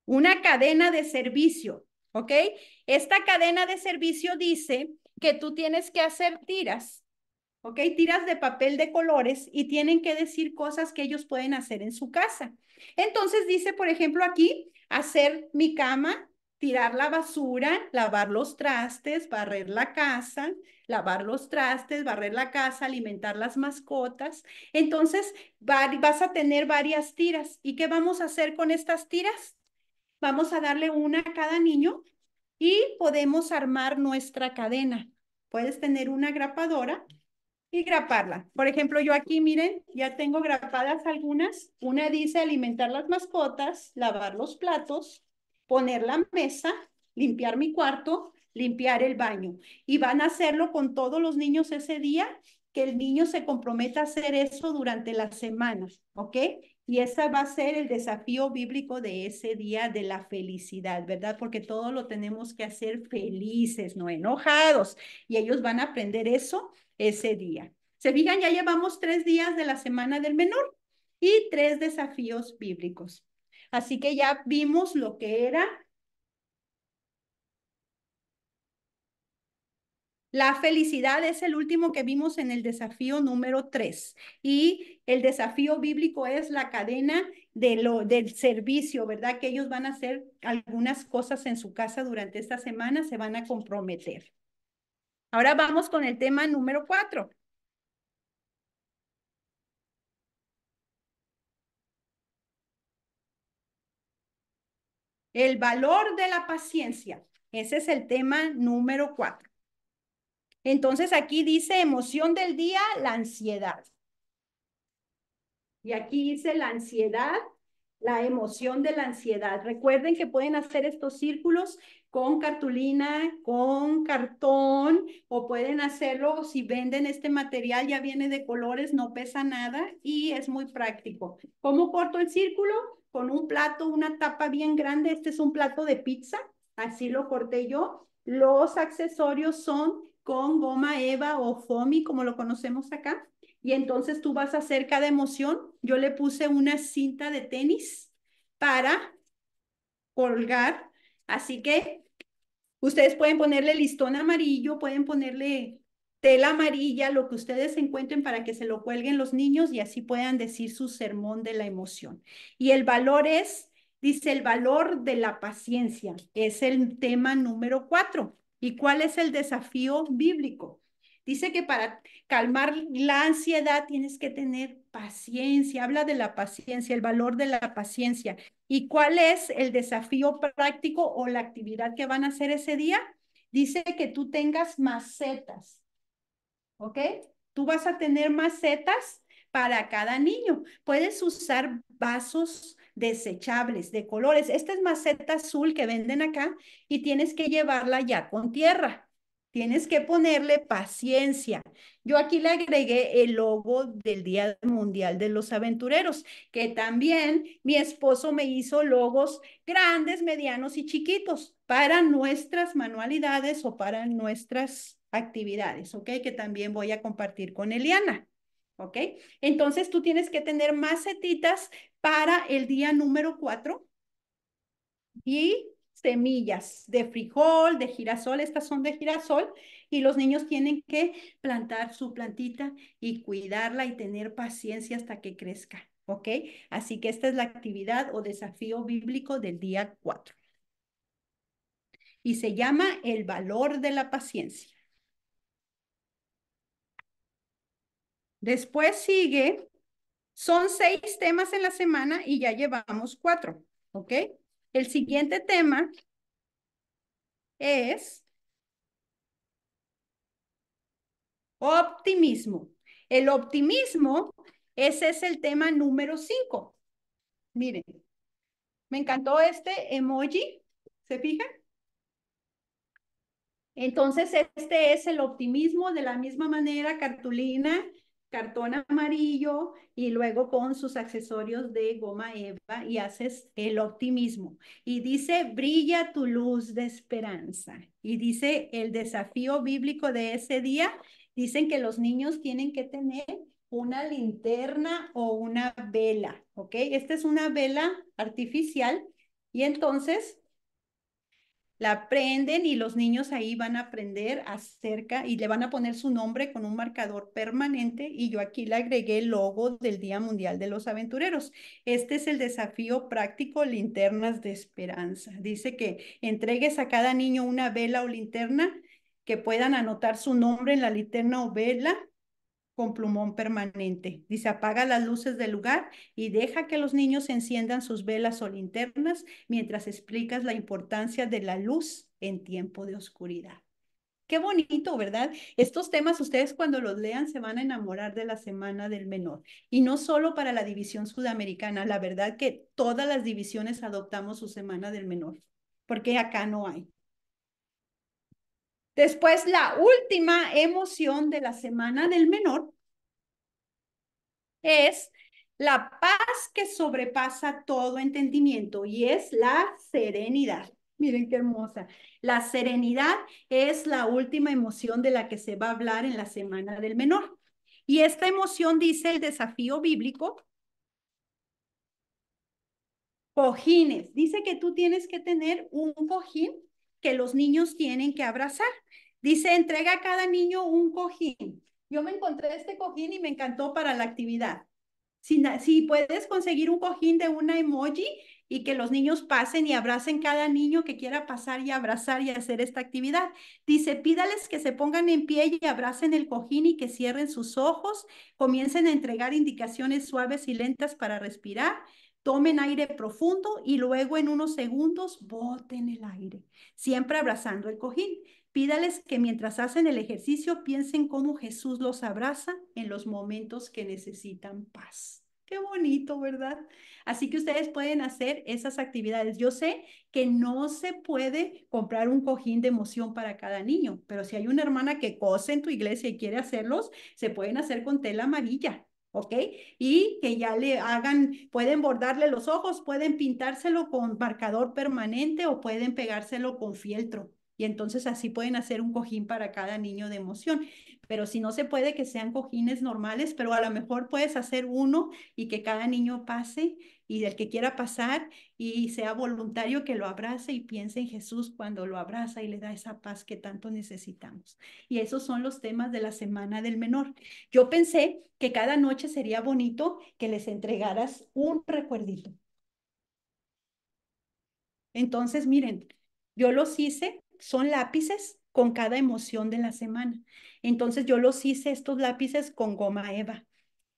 Una cadena de servicio, ¿ok? Esta cadena de servicio dice que tú tienes que hacer tiras ¿ok? Tiras de papel de colores y tienen que decir cosas que ellos pueden hacer en su casa. Entonces dice, por ejemplo, aquí, hacer mi cama, tirar la basura, lavar los trastes, barrer la casa, lavar los trastes, barrer la casa, alimentar las mascotas. Entonces vas a tener varias tiras. ¿Y qué vamos a hacer con estas tiras? Vamos a darle una a cada niño y podemos armar nuestra cadena. Puedes tener una grapadora y graparla. Por ejemplo, yo aquí, miren, ya tengo grapadas algunas. Una dice alimentar las mascotas, lavar los platos, poner la mesa, limpiar mi cuarto, limpiar el baño. Y van a hacerlo con todos los niños ese día, que el niño se comprometa a hacer eso durante las semanas, ¿ok? Y ese va a ser el desafío bíblico de ese día de la felicidad, ¿verdad? Porque todo lo tenemos que hacer felices, no enojados. Y ellos van a aprender eso ese día. Se fijan, ya llevamos tres días de la semana del menor y tres desafíos bíblicos. Así que ya vimos lo que era La felicidad es el último que vimos en el desafío número tres. Y el desafío bíblico es la cadena de lo, del servicio, ¿verdad? Que ellos van a hacer algunas cosas en su casa durante esta semana, se van a comprometer. Ahora vamos con el tema número cuatro. El valor de la paciencia. Ese es el tema número cuatro. Entonces aquí dice emoción del día, la ansiedad. Y aquí dice la ansiedad la emoción de la ansiedad. Recuerden que pueden hacer estos círculos con cartulina, con cartón, o pueden hacerlo si venden este material, ya viene de colores, no pesa nada y es muy práctico. ¿Cómo corto el círculo? Con un plato, una tapa bien grande. Este es un plato de pizza, así lo corté yo. Los accesorios son con goma eva o foamy, como lo conocemos acá y entonces tú vas a hacer cada emoción. Yo le puse una cinta de tenis para colgar, así que ustedes pueden ponerle listón amarillo, pueden ponerle tela amarilla, lo que ustedes encuentren para que se lo cuelguen los niños y así puedan decir su sermón de la emoción. Y el valor es, dice, el valor de la paciencia, es el tema número cuatro. ¿Y cuál es el desafío bíblico? Dice que para calmar la ansiedad tienes que tener paciencia. Habla de la paciencia, el valor de la paciencia. ¿Y cuál es el desafío práctico o la actividad que van a hacer ese día? Dice que tú tengas macetas. ¿Ok? Tú vas a tener macetas para cada niño. Puedes usar vasos desechables de colores. Esta es maceta azul que venden acá y tienes que llevarla ya con tierra. Tienes que ponerle paciencia. Yo aquí le agregué el logo del Día Mundial de los Aventureros, que también mi esposo me hizo logos grandes, medianos y chiquitos para nuestras manualidades o para nuestras actividades, ¿ok? Que también voy a compartir con Eliana. ¿Ok? Entonces tú tienes que tener macetitas para el día número cuatro y semillas de frijol, de girasol, estas son de girasol, y los niños tienen que plantar su plantita y cuidarla y tener paciencia hasta que crezca, ¿ok? Así que esta es la actividad o desafío bíblico del día 4. Y se llama el valor de la paciencia. Después sigue, son seis temas en la semana y ya llevamos cuatro, ¿ok? El siguiente tema es optimismo. El optimismo, ese es el tema número cinco. Miren, me encantó este emoji, ¿se fijan? Entonces, este es el optimismo de la misma manera, cartulina, cartón amarillo y luego con sus accesorios de goma eva y haces el optimismo. Y dice, brilla tu luz de esperanza. Y dice el desafío bíblico de ese día, dicen que los niños tienen que tener una linterna o una vela, ¿ok? Esta es una vela artificial y entonces la prenden y los niños ahí van a aprender acerca y le van a poner su nombre con un marcador permanente y yo aquí le agregué el logo del Día Mundial de los Aventureros. Este es el desafío práctico Linternas de Esperanza. Dice que entregues a cada niño una vela o linterna que puedan anotar su nombre en la linterna o vela con plumón permanente. Dice, apaga las luces del lugar y deja que los niños enciendan sus velas o linternas mientras explicas la importancia de la luz en tiempo de oscuridad. Qué bonito, ¿verdad? Estos temas ustedes cuando los lean se van a enamorar de la Semana del Menor. Y no solo para la división sudamericana, la verdad que todas las divisiones adoptamos su Semana del Menor, porque acá no hay. Después, la última emoción de la semana del menor es la paz que sobrepasa todo entendimiento y es la serenidad. Miren qué hermosa. La serenidad es la última emoción de la que se va a hablar en la semana del menor. Y esta emoción dice el desafío bíblico. Cojines. Dice que tú tienes que tener un cojín que los niños tienen que abrazar. Dice, entrega a cada niño un cojín. Yo me encontré este cojín y me encantó para la actividad. Si, si puedes conseguir un cojín de una emoji y que los niños pasen y abracen cada niño que quiera pasar y abrazar y hacer esta actividad. Dice, pídales que se pongan en pie y abracen el cojín y que cierren sus ojos, comiencen a entregar indicaciones suaves y lentas para respirar Tomen aire profundo y luego en unos segundos boten el aire, siempre abrazando el cojín. Pídales que mientras hacen el ejercicio piensen cómo Jesús los abraza en los momentos que necesitan paz. Qué bonito, ¿verdad? Así que ustedes pueden hacer esas actividades. Yo sé que no se puede comprar un cojín de emoción para cada niño, pero si hay una hermana que cose en tu iglesia y quiere hacerlos, se pueden hacer con tela amarilla. ¿Ok? Y que ya le hagan, pueden bordarle los ojos, pueden pintárselo con marcador permanente o pueden pegárselo con fieltro. Y entonces así pueden hacer un cojín para cada niño de emoción. Pero si no se puede que sean cojines normales, pero a lo mejor puedes hacer uno y que cada niño pase y del que quiera pasar y sea voluntario que lo abrace y piense en Jesús cuando lo abraza y le da esa paz que tanto necesitamos. Y esos son los temas de la semana del menor. Yo pensé que cada noche sería bonito que les entregaras un recuerdito. Entonces, miren, yo los hice, son lápices con cada emoción de la semana. Entonces yo los hice estos lápices con goma eva.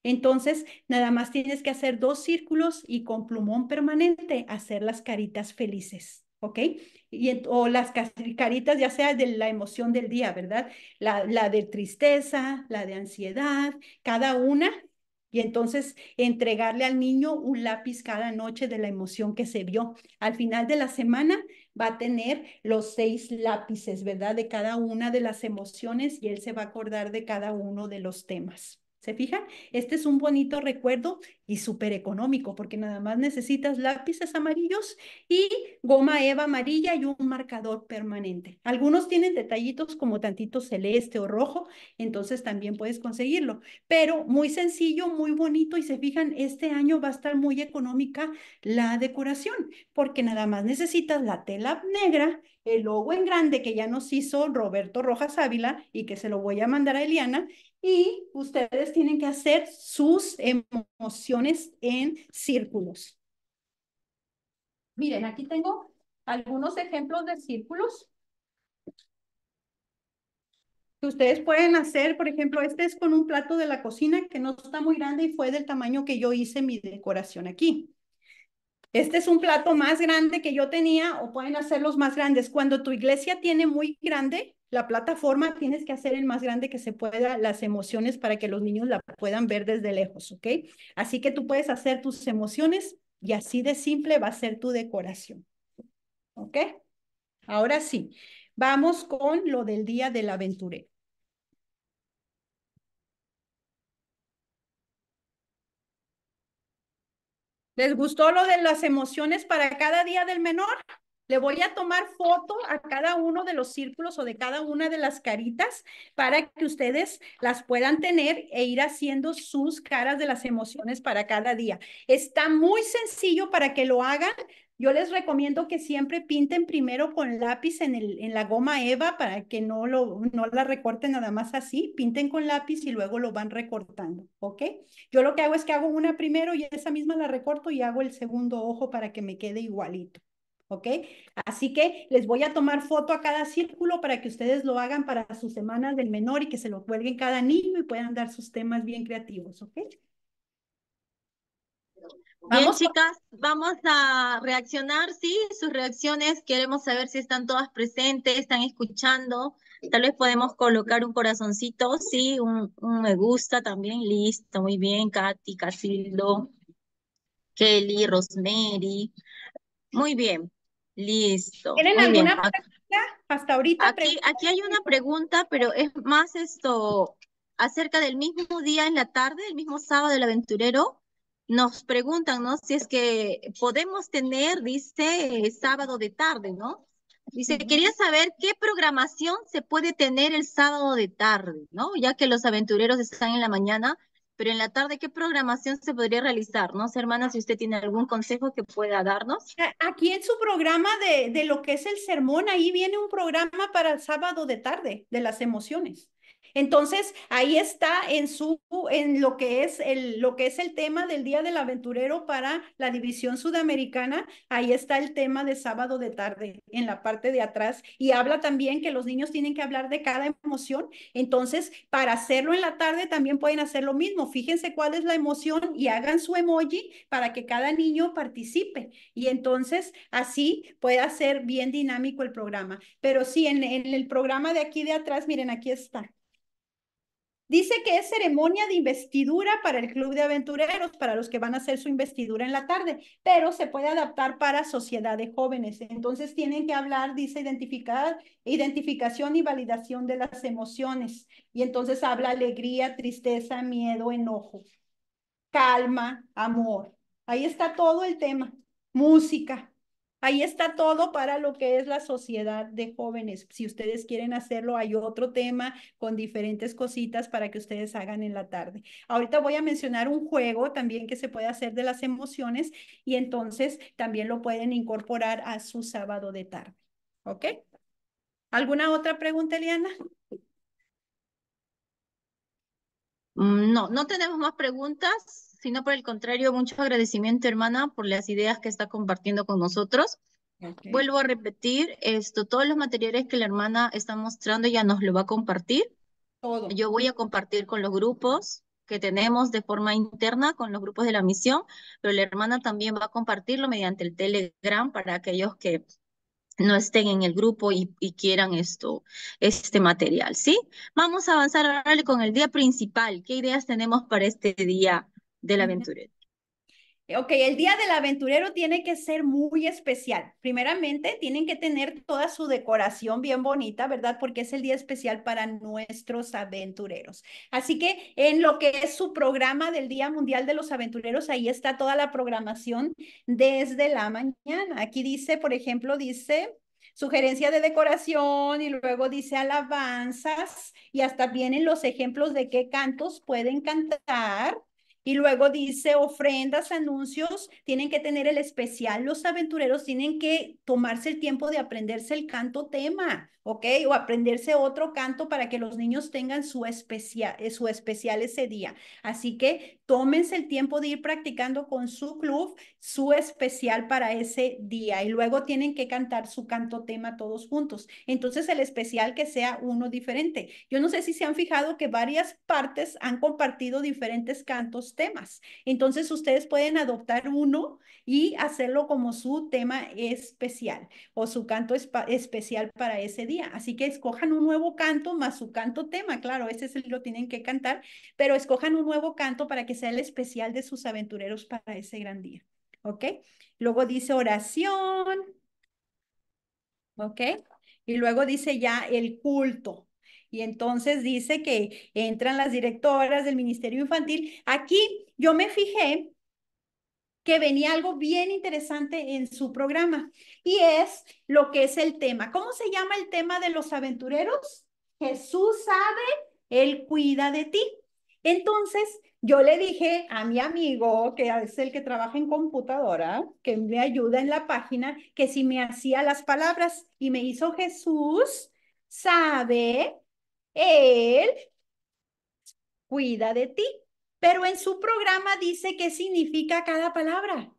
Entonces, nada más tienes que hacer dos círculos y con plumón permanente hacer las caritas felices, ¿ok? Y, o las caritas ya sea de la emoción del día, ¿verdad? La, la de tristeza, la de ansiedad, cada una. Y entonces entregarle al niño un lápiz cada noche de la emoción que se vio. Al final de la semana va a tener los seis lápices, ¿verdad? De cada una de las emociones y él se va a acordar de cada uno de los temas. ¿Se fijan? Este es un bonito recuerdo y súper económico porque nada más necesitas lápices amarillos y goma eva amarilla y un marcador permanente. Algunos tienen detallitos como tantito celeste o rojo, entonces también puedes conseguirlo. Pero muy sencillo, muy bonito y se fijan, este año va a estar muy económica la decoración porque nada más necesitas la tela negra, el logo en grande que ya nos hizo Roberto Rojas Ávila y que se lo voy a mandar a Eliana y ustedes tienen que hacer sus emociones en círculos. Miren, aquí tengo algunos ejemplos de círculos que ustedes pueden hacer. Por ejemplo, este es con un plato de la cocina que no está muy grande y fue del tamaño que yo hice mi decoración aquí. Este es un plato más grande que yo tenía o pueden hacerlos más grandes. Cuando tu iglesia tiene muy grande, la plataforma tienes que hacer el más grande que se pueda las emociones para que los niños la puedan ver desde lejos, ¿ok? Así que tú puedes hacer tus emociones y así de simple va a ser tu decoración, ¿ok? Ahora sí, vamos con lo del día del aventurero. ¿Les gustó lo de las emociones para cada día del menor? Le voy a tomar foto a cada uno de los círculos o de cada una de las caritas para que ustedes las puedan tener e ir haciendo sus caras de las emociones para cada día. Está muy sencillo para que lo hagan. Yo les recomiendo que siempre pinten primero con lápiz en, el, en la goma eva para que no, lo, no la recorten nada más así. Pinten con lápiz y luego lo van recortando, ¿ok? Yo lo que hago es que hago una primero y esa misma la recorto y hago el segundo ojo para que me quede igualito. ¿Ok? Así que les voy a tomar foto a cada círculo para que ustedes lo hagan para sus semanas del menor y que se lo cuelguen cada niño y puedan dar sus temas bien creativos, ¿ok? Bien, chicas, vamos a reaccionar, sí, sus reacciones, queremos saber si están todas presentes, están escuchando, tal vez podemos colocar un corazoncito, sí, un, un me gusta también, listo, muy bien, Katy, Casildo, Kelly, Rosemary, muy bien. Listo. ¿Tienen alguna pregunta hasta ahorita? Aquí, aquí hay una pregunta, pero es más esto acerca del mismo día en la tarde, el mismo sábado del aventurero. Nos preguntan, ¿no? Si es que podemos tener, dice, sábado de tarde, ¿no? Dice, quería saber qué programación se puede tener el sábado de tarde, ¿no? Ya que los aventureros están en la mañana, pero en la tarde, ¿qué programación se podría realizar? No sé, hermana, si usted tiene algún consejo que pueda darnos. Aquí en su programa de, de lo que es el sermón, ahí viene un programa para el sábado de tarde, de las emociones. Entonces, ahí está en su en lo que es el lo que es el tema del Día del Aventurero para la división sudamericana, ahí está el tema de sábado de tarde en la parte de atrás y habla también que los niños tienen que hablar de cada emoción. Entonces, para hacerlo en la tarde también pueden hacer lo mismo. Fíjense cuál es la emoción y hagan su emoji para que cada niño participe y entonces así pueda ser bien dinámico el programa. Pero sí, en, en el programa de aquí de atrás, miren, aquí está. Dice que es ceremonia de investidura para el Club de Aventureros, para los que van a hacer su investidura en la tarde, pero se puede adaptar para sociedad de jóvenes. Entonces tienen que hablar, dice, identificar, identificación y validación de las emociones. Y entonces habla alegría, tristeza, miedo, enojo, calma, amor. Ahí está todo el tema. Música, Ahí está todo para lo que es la sociedad de jóvenes. Si ustedes quieren hacerlo, hay otro tema con diferentes cositas para que ustedes hagan en la tarde. Ahorita voy a mencionar un juego también que se puede hacer de las emociones y entonces también lo pueden incorporar a su sábado de tarde. ¿Ok? ¿Alguna otra pregunta, Eliana? Mm, no, no tenemos más preguntas sino por el contrario, mucho agradecimiento, hermana, por las ideas que está compartiendo con nosotros. Vuelvo a repetir, esto, todos los materiales que la hermana está mostrando ya nos lo va a compartir. Todo. Yo voy a compartir con los grupos que tenemos de forma interna, con los grupos de la misión, pero la hermana también va a compartirlo mediante el Telegram para aquellos que no estén en el grupo y, quieran esto, este material, ¿sí? Vamos a avanzar ahora con el día principal. ¿Qué ideas tenemos para este día del aventurero. Ok, el día del aventurero tiene que ser muy especial. Primeramente, tienen que tener toda su decoración bien bonita, ¿verdad? Porque es el día especial para nuestros aventureros. Así que en lo que es su programa del Día Mundial de los Aventureros, ahí está toda la programación desde la mañana. Aquí dice, por ejemplo, dice sugerencia de decoración y luego dice alabanzas y hasta vienen los ejemplos de qué cantos pueden cantar y luego dice ofrendas, anuncios, tienen que tener el especial. Los aventureros tienen que tomarse el tiempo de aprenderse el canto tema, ¿ok? O aprenderse otro canto para que los niños tengan su especial, eh, su especial ese día. Así que tómense el tiempo de ir practicando con su club su especial para ese día y luego tienen que cantar su canto tema todos juntos. Entonces el especial que sea uno diferente. Yo no sé si se han fijado que varias partes han compartido diferentes cantos temas. Entonces ustedes pueden adoptar uno y hacerlo como su tema especial o su canto especial para ese día. Así que escojan un nuevo canto más su canto tema. Claro, ese es el, lo tienen que cantar, pero escojan un nuevo canto para que sea el especial de sus aventureros para ese gran día. ¿Ok? Luego dice oración. ¿Ok? Y luego dice ya el culto. Y entonces dice que entran las directoras del Ministerio Infantil. Aquí yo me fijé que venía algo bien interesante en su programa y es lo que es el tema. ¿Cómo se llama el tema de los aventureros? Jesús sabe, Él cuida de ti. Entonces, yo le dije a mi amigo, que es el que trabaja en computadora, que me ayuda en la página, que si me hacía las palabras y me hizo Jesús, sabe, él cuida de ti. Pero en su programa dice qué significa cada palabra.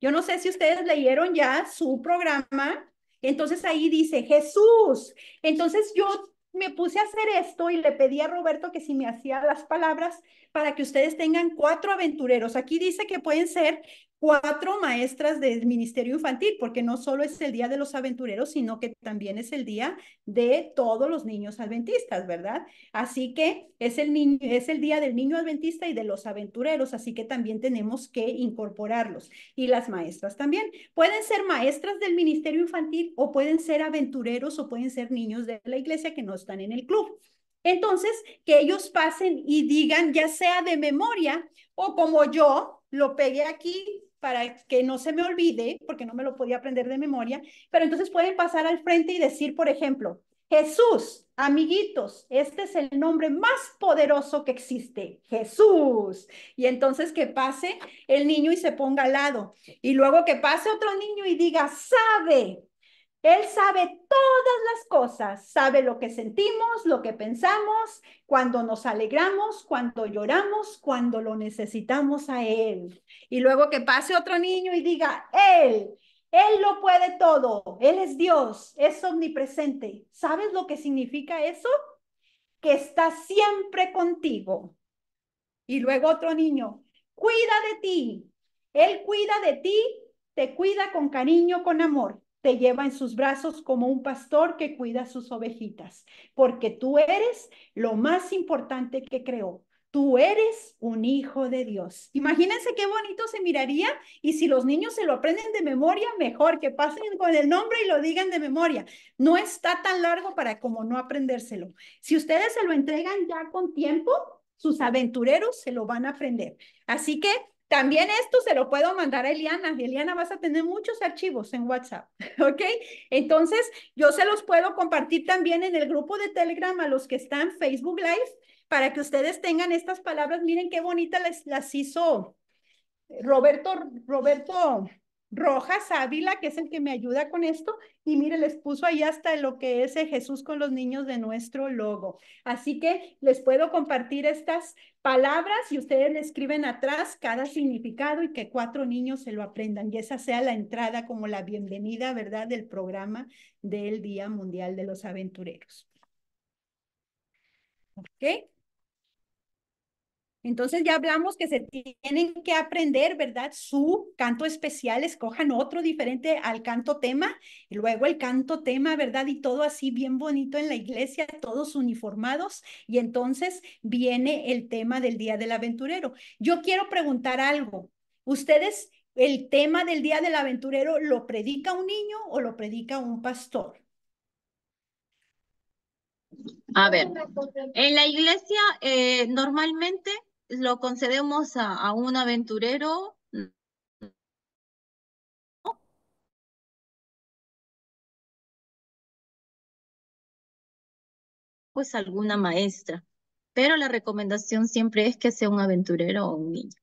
Yo no sé si ustedes leyeron ya su programa. Entonces ahí dice Jesús. Entonces yo me puse a hacer esto y le pedí a Roberto que si me hacía las palabras para que ustedes tengan cuatro aventureros. Aquí dice que pueden ser cuatro maestras del Ministerio Infantil, porque no solo es el Día de los Aventureros, sino que también es el día de todos los niños adventistas, ¿verdad? Así que es el, niño, es el Día del Niño Adventista y de los Aventureros, así que también tenemos que incorporarlos. Y las maestras también. Pueden ser maestras del Ministerio Infantil o pueden ser aventureros o pueden ser niños de la iglesia que no están en el club. Entonces, que ellos pasen y digan, ya sea de memoria o como yo, lo pegué aquí para que no se me olvide, porque no me lo podía aprender de memoria, pero entonces pueden pasar al frente y decir, por ejemplo, Jesús, amiguitos, este es el nombre más poderoso que existe, Jesús. Y entonces que pase el niño y se ponga al lado. Y luego que pase otro niño y diga, sabe, él sabe todas las cosas, sabe lo que sentimos, lo que pensamos, cuando nos alegramos, cuando lloramos, cuando lo necesitamos a Él. Y luego que pase otro niño y diga, Él, Él lo puede todo, Él es Dios, es omnipresente. ¿Sabes lo que significa eso? Que está siempre contigo. Y luego otro niño, cuida de ti, Él cuida de ti, te cuida con cariño, con amor te lleva en sus brazos como un pastor que cuida sus ovejitas, porque tú eres lo más importante que creó. Tú eres un hijo de Dios. Imagínense qué bonito se miraría y si los niños se lo aprenden de memoria, mejor que pasen con el nombre y lo digan de memoria. No está tan largo para como no aprendérselo. Si ustedes se lo entregan ya con tiempo, sus aventureros se lo van a aprender. Así que también esto se lo puedo mandar a Eliana. Eliana, vas a tener muchos archivos en WhatsApp, ¿ok? Entonces, yo se los puedo compartir también en el grupo de Telegram a los que están Facebook Live para que ustedes tengan estas palabras. Miren qué bonita las, las hizo Roberto, Roberto Rojas Ávila, que es el que me ayuda con esto, y mire, les puso ahí hasta lo que es Jesús con los niños de nuestro logo. Así que les puedo compartir estas palabras y ustedes escriben atrás cada significado y que cuatro niños se lo aprendan y esa sea la entrada como la bienvenida, ¿verdad?, del programa del Día Mundial de los Aventureros. ¿Ok? Entonces ya hablamos que se tienen que aprender, ¿verdad? Su canto especial, escojan otro diferente al canto tema, y luego el canto tema, ¿verdad? Y todo así bien bonito en la iglesia, todos uniformados, y entonces viene el tema del Día del Aventurero. Yo quiero preguntar algo. ¿Ustedes el tema del Día del Aventurero lo predica un niño o lo predica un pastor? A ver, en la iglesia eh, normalmente lo concedemos a, a un aventurero pues alguna maestra, pero la recomendación siempre es que sea un aventurero o un niño.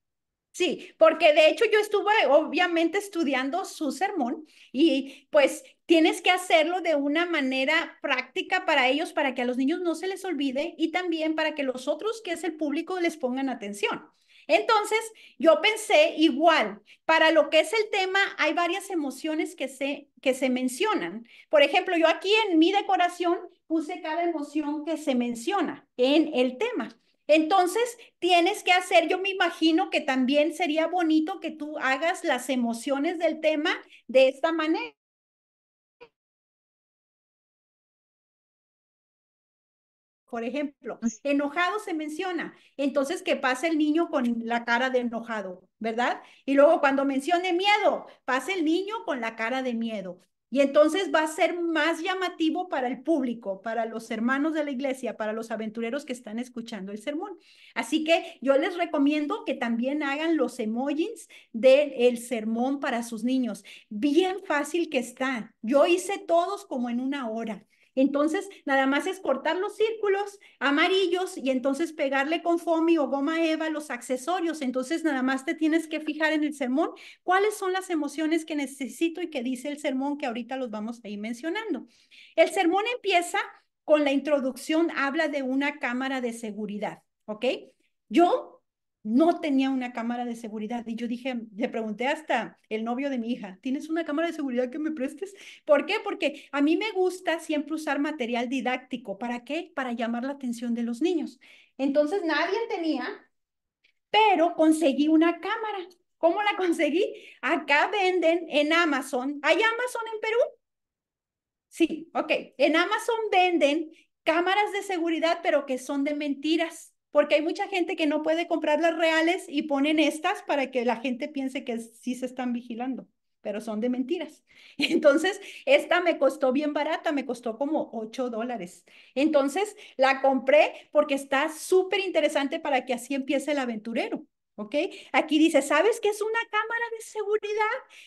Sí, porque de hecho yo estuve obviamente estudiando su sermón y pues tienes que hacerlo de una manera práctica para ellos, para que a los niños no se les olvide y también para que los otros, que es el público, les pongan atención. Entonces, yo pensé igual, para lo que es el tema, hay varias emociones que se, que se mencionan. Por ejemplo, yo aquí en mi decoración puse cada emoción que se menciona en el tema. Entonces, tienes que hacer, yo me imagino que también sería bonito que tú hagas las emociones del tema de esta manera. Por ejemplo, enojado se menciona, entonces que pase el niño con la cara de enojado, ¿verdad? Y luego cuando mencione miedo, pase el niño con la cara de miedo. Y entonces va a ser más llamativo para el público, para los hermanos de la iglesia, para los aventureros que están escuchando el sermón. Así que yo les recomiendo que también hagan los emojis del sermón para sus niños. Bien fácil que está. Yo hice todos como en una hora. Entonces, nada más es cortar los círculos amarillos y entonces pegarle con foamy o goma eva los accesorios. Entonces, nada más te tienes que fijar en el sermón cuáles son las emociones que necesito y que dice el sermón que ahorita los vamos a ir mencionando. El sermón empieza con la introducción, habla de una cámara de seguridad, ¿ok? Yo no tenía una cámara de seguridad. Y yo dije, le pregunté hasta el novio de mi hija, ¿tienes una cámara de seguridad que me prestes? ¿Por qué? Porque a mí me gusta siempre usar material didáctico. ¿Para qué? Para llamar la atención de los niños. Entonces nadie tenía, pero conseguí una cámara. ¿Cómo la conseguí? Acá venden en Amazon. ¿Hay Amazon en Perú? Sí, ok. En Amazon venden cámaras de seguridad, pero que son de mentiras porque hay mucha gente que no puede comprar las reales y ponen estas para que la gente piense que sí se están vigilando, pero son de mentiras. Entonces, esta me costó bien barata, me costó como 8 dólares. Entonces, la compré porque está súper interesante para que así empiece el aventurero. ¿Ok? Aquí dice, ¿sabes qué es una cámara de seguridad?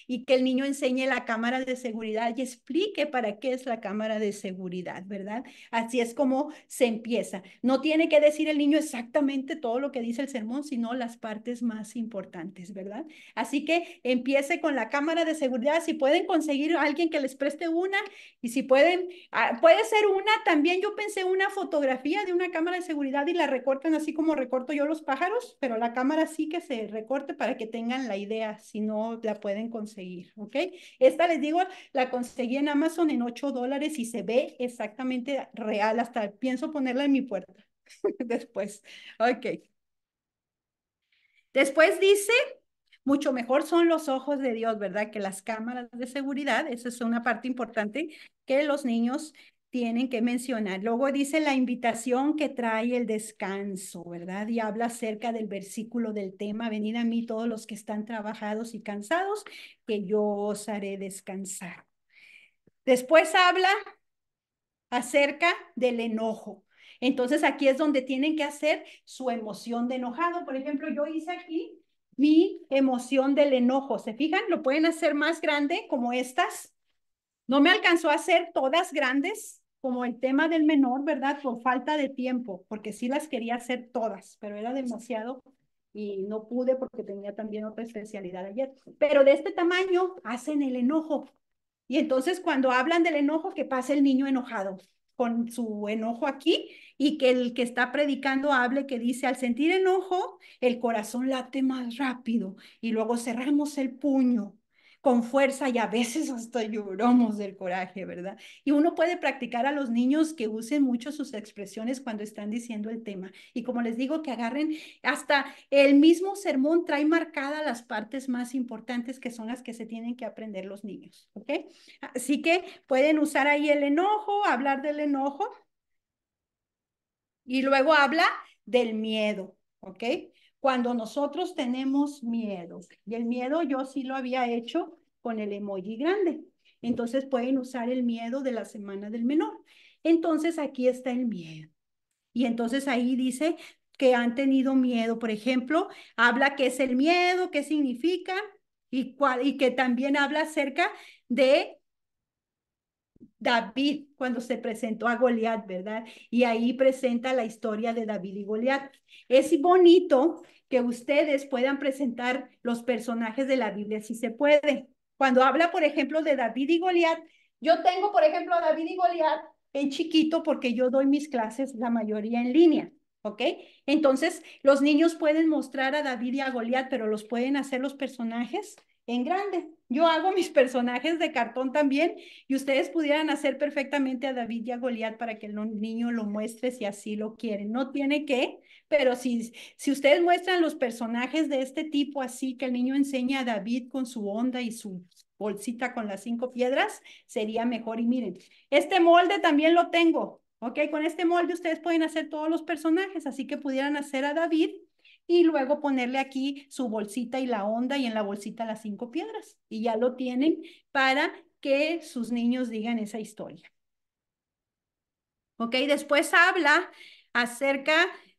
Y que el niño enseñe la cámara de seguridad y explique para qué es la cámara de seguridad, ¿verdad? Así es como se empieza. No tiene que decir el niño exactamente todo lo que dice el sermón, sino las partes más importantes, ¿verdad? Así que empiece con la cámara de seguridad. Si pueden conseguir a alguien que les preste una y si pueden, ah, puede ser una, también yo pensé una fotografía de una cámara de seguridad y la recortan así como recorto yo los pájaros, pero la cámara que se recorte para que tengan la idea, si no la pueden conseguir, ¿ok? Esta les digo, la conseguí en Amazon en 8 dólares y se ve exactamente real, hasta pienso ponerla en mi puerta después, ok. Después dice, mucho mejor son los ojos de Dios, ¿verdad? Que las cámaras de seguridad, esa es una parte importante que los niños tienen que mencionar. Luego dice la invitación que trae el descanso, ¿verdad? Y habla acerca del versículo del tema, venid a mí todos los que están trabajados y cansados, que yo os haré descansar. Después habla acerca del enojo. Entonces aquí es donde tienen que hacer su emoción de enojado. Por ejemplo, yo hice aquí mi emoción del enojo. ¿Se fijan? Lo pueden hacer más grande como estas. No me alcanzó a hacer todas grandes, como el tema del menor, ¿verdad? Por falta de tiempo, porque sí las quería hacer todas, pero era demasiado y no pude porque tenía también otra especialidad ayer. Pero de este tamaño hacen el enojo. Y entonces cuando hablan del enojo, que pasa el niño enojado con su enojo aquí y que el que está predicando hable que dice, al sentir enojo, el corazón late más rápido y luego cerramos el puño con fuerza y a veces hasta lloramos del coraje, ¿verdad? Y uno puede practicar a los niños que usen mucho sus expresiones cuando están diciendo el tema. Y como les digo, que agarren hasta el mismo sermón trae marcadas las partes más importantes que son las que se tienen que aprender los niños, ¿ok? Así que pueden usar ahí el enojo, hablar del enojo. Y luego habla del miedo, ¿ok? Cuando nosotros tenemos miedo. Y el miedo yo sí lo había hecho con el emoji grande. Entonces pueden usar el miedo de la semana del menor. Entonces aquí está el miedo. Y entonces ahí dice que han tenido miedo. Por ejemplo, habla qué es el miedo, qué significa y, cuál, y que también habla acerca de David cuando se presentó a Goliat, ¿verdad? Y ahí presenta la historia de David y Goliat. Es bonito que ustedes puedan presentar los personajes de la Biblia si se puede. Cuando habla, por ejemplo, de David y Goliat, yo tengo, por ejemplo, a David y Goliat en chiquito porque yo doy mis clases, la mayoría en línea. ¿ok? Entonces, los niños pueden mostrar a David y a Goliat, pero los pueden hacer los personajes en grande. Yo hago mis personajes de cartón también y ustedes pudieran hacer perfectamente a David y a Goliat para que el niño lo muestre si así lo quieren. No tiene que, pero si, si ustedes muestran los personajes de este tipo así, que el niño enseña a David con su onda y su bolsita con las cinco piedras, sería mejor. Y miren, este molde también lo tengo. Ok, con este molde ustedes pueden hacer todos los personajes, así que pudieran hacer a David y luego ponerle aquí su bolsita y la onda y en la bolsita las cinco piedras. Y ya lo tienen para que sus niños digan esa historia. Ok, después habla acerca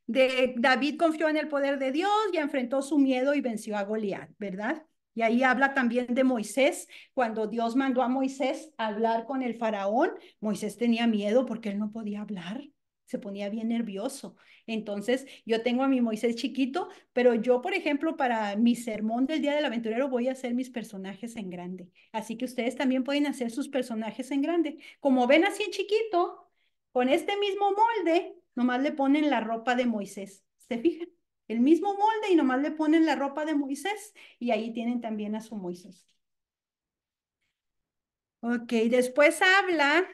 de David confió en el poder de Dios y enfrentó su miedo y venció a Goliat, ¿verdad? Y ahí habla también de Moisés. Cuando Dios mandó a Moisés a hablar con el faraón, Moisés tenía miedo porque él no podía hablar. Se ponía bien nervioso. Entonces, yo tengo a mi Moisés chiquito, pero yo, por ejemplo, para mi sermón del Día del Aventurero voy a hacer mis personajes en grande. Así que ustedes también pueden hacer sus personajes en grande. Como ven así en chiquito, con este mismo molde, nomás le ponen la ropa de Moisés. ¿Se fijan? el mismo molde y nomás le ponen la ropa de Moisés y ahí tienen también a su Moisés. Ok, después habla,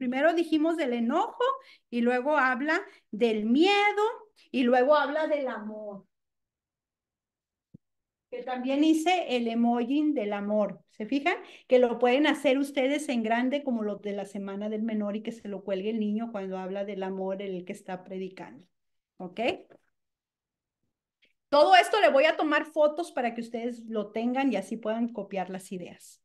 primero dijimos del enojo y luego habla del miedo y luego habla del amor. Que también hice el emoji del amor. ¿Se fijan? Que lo pueden hacer ustedes en grande como lo de la semana del menor y que se lo cuelgue el niño cuando habla del amor el que está predicando. ¿Ok? Todo esto le voy a tomar fotos para que ustedes lo tengan y así puedan copiar las ideas.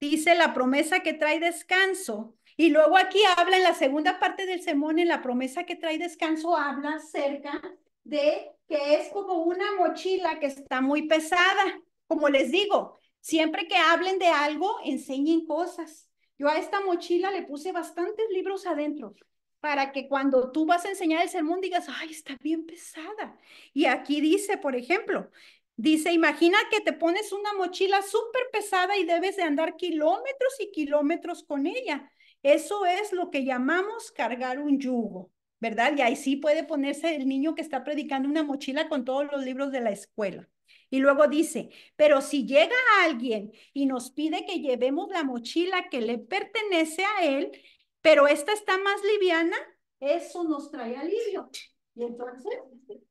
Dice la promesa que trae descanso. Y luego aquí habla en la segunda parte del sermón, en la promesa que trae descanso, habla acerca de que es como una mochila que está muy pesada. Como les digo, siempre que hablen de algo, enseñen cosas. Yo a esta mochila le puse bastantes libros adentro para que cuando tú vas a enseñar el sermón digas, ay, está bien pesada. Y aquí dice, por ejemplo, dice, imagina que te pones una mochila súper pesada y debes de andar kilómetros y kilómetros con ella. Eso es lo que llamamos cargar un yugo, ¿verdad? Y ahí sí puede ponerse el niño que está predicando una mochila con todos los libros de la escuela. Y luego dice, pero si llega alguien y nos pide que llevemos la mochila que le pertenece a él, pero esta está más liviana, eso nos trae alivio. Y entonces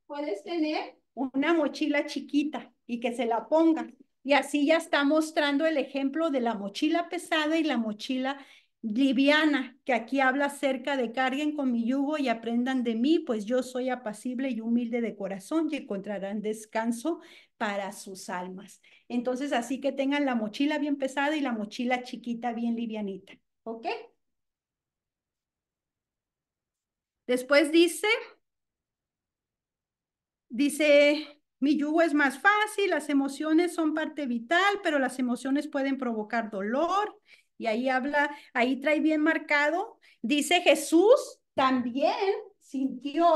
puedes tener una mochila chiquita y que se la ponga. Y así ya está mostrando el ejemplo de la mochila pesada y la mochila liviana, que aquí habla acerca de carguen con mi yugo y aprendan de mí, pues yo soy apacible y humilde de corazón y encontrarán descanso para sus almas. Entonces, así que tengan la mochila bien pesada y la mochila chiquita bien livianita. ¿Ok? Después dice, dice, mi yugo es más fácil, las emociones son parte vital, pero las emociones pueden provocar dolor. Y ahí habla, ahí trae bien marcado. Dice Jesús también sintió.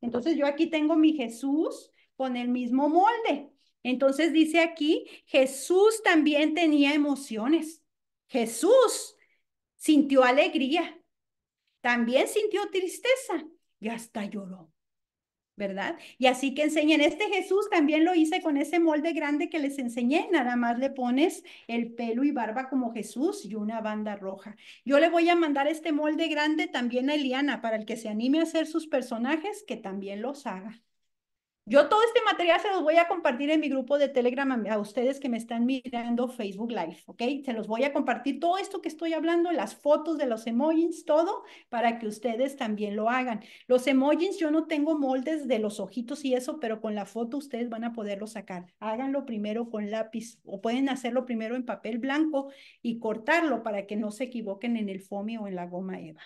Entonces yo aquí tengo mi Jesús con el mismo molde. Entonces dice aquí, Jesús también tenía emociones. Jesús sintió alegría también sintió tristeza y hasta lloró, ¿verdad? Y así que enseñen, este Jesús también lo hice con ese molde grande que les enseñé, nada más le pones el pelo y barba como Jesús y una banda roja. Yo le voy a mandar este molde grande también a Eliana para el que se anime a hacer sus personajes, que también los haga. Yo todo este material se los voy a compartir en mi grupo de Telegram a, ustedes que me están mirando Facebook Live, ¿ok? Se los voy a compartir todo esto que estoy hablando, las fotos de los emojis, todo, para que ustedes también lo hagan. Los emojis, yo no tengo moldes de los ojitos y eso, pero con la foto ustedes van a poderlo sacar. Háganlo primero con lápiz o pueden hacerlo primero en papel blanco y cortarlo para que no se equivoquen en el FOMI o en la goma Eva.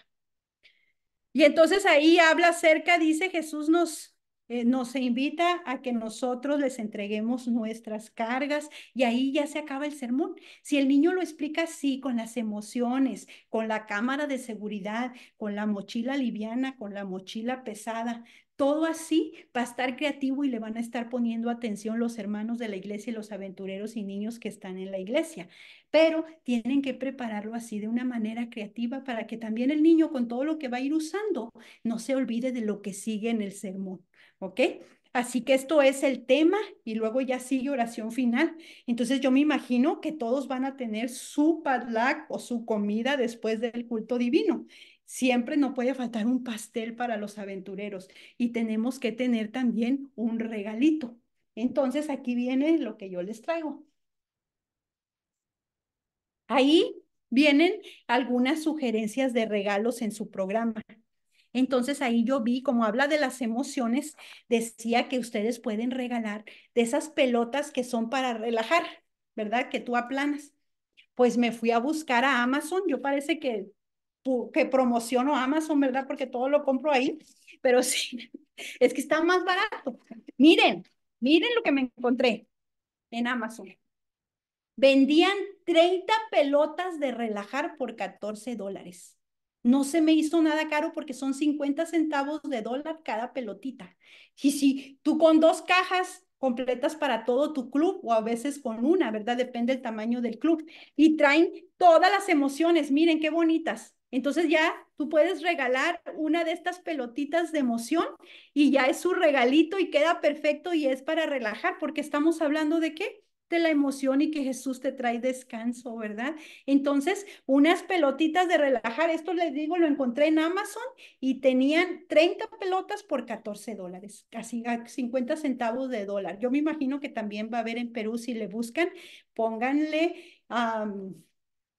Y entonces ahí habla acerca, dice Jesús nos eh, nos invita a que nosotros les entreguemos nuestras cargas y ahí ya se acaba el sermón. Si el niño lo explica así, con las emociones, con la cámara de seguridad, con la mochila liviana, con la mochila pesada, todo así va a estar creativo y le van a estar poniendo atención los hermanos de la iglesia y los aventureros y niños que están en la iglesia. Pero tienen que prepararlo así de una manera creativa para que también el niño con todo lo que va a ir usando no se olvide de lo que sigue en el sermón. ¿Ok? Así que esto es el tema y luego ya sigue oración final. Entonces yo me imagino que todos van a tener su padlac o su comida después del culto divino. Siempre no puede faltar un pastel para los aventureros y tenemos que tener también un regalito. Entonces aquí viene lo que yo les traigo. Ahí vienen algunas sugerencias de regalos en su programa. Entonces ahí yo vi, como habla de las emociones, decía que ustedes pueden regalar de esas pelotas que son para relajar, ¿verdad? Que tú aplanas. Pues me fui a buscar a Amazon, yo parece que, que promociono Amazon, ¿verdad? Porque todo lo compro ahí, pero sí, es que está más barato. Miren, miren lo que me encontré en Amazon. Vendían 30 pelotas de relajar por 14 dólares. No se me hizo nada caro porque son 50 centavos de dólar cada pelotita. Y si tú con dos cajas completas para todo tu club o a veces con una, ¿verdad? Depende del tamaño del club. Y traen todas las emociones, miren qué bonitas. Entonces ya tú puedes regalar una de estas pelotitas de emoción y ya es su regalito y queda perfecto y es para relajar porque estamos hablando de qué? De la emoción y que Jesús te trae descanso, ¿verdad? Entonces, unas pelotitas de relajar, esto les digo, lo encontré en Amazon y tenían 30 pelotas por 14 dólares, casi 50 centavos de dólar. Yo me imagino que también va a haber en Perú, si le buscan, pónganle,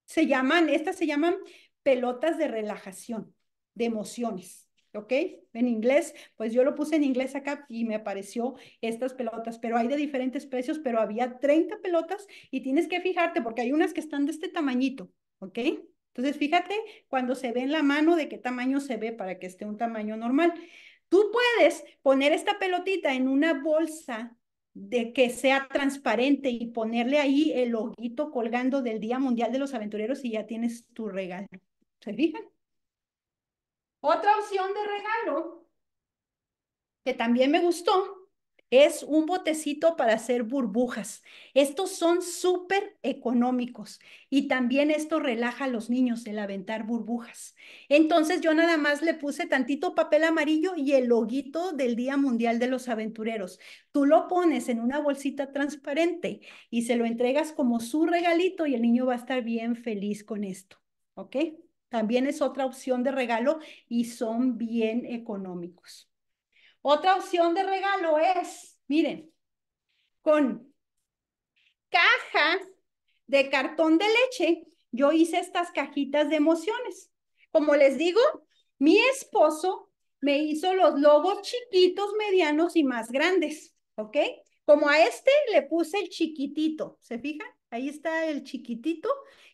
se llaman, estas se llaman pelotas de relajación, de emociones. ¿Ok? En inglés, pues yo lo puse en inglés acá y me apareció estas pelotas, pero hay de diferentes precios, pero había 30 pelotas y tienes que fijarte porque hay unas que están de este tamañito, ¿ok? Entonces fíjate cuando se ve en la mano de qué tamaño se ve para que esté un tamaño normal. Tú puedes poner esta pelotita en una bolsa de que sea transparente y ponerle ahí el ojito colgando del Día Mundial de los Aventureros y ya tienes tu regalo. ¿Se fijan? Otra opción de regalo que también me gustó es un botecito para hacer burbujas. Estos son súper económicos y también esto relaja a los niños el aventar burbujas. Entonces yo nada más le puse tantito papel amarillo y el loguito del Día Mundial de los Aventureros. Tú lo pones en una bolsita transparente y se lo entregas como su regalito y el niño va a estar bien feliz con esto. ¿Ok? También es otra opción de regalo y son bien económicos. Otra opción de regalo es, miren, con caja de cartón de leche, yo hice estas cajitas de emociones. Como les digo, mi esposo me hizo los logos chiquitos, medianos y más grandes, ¿ok? Como a este le puse el chiquitito, ¿se fijan? Ahí está el chiquitito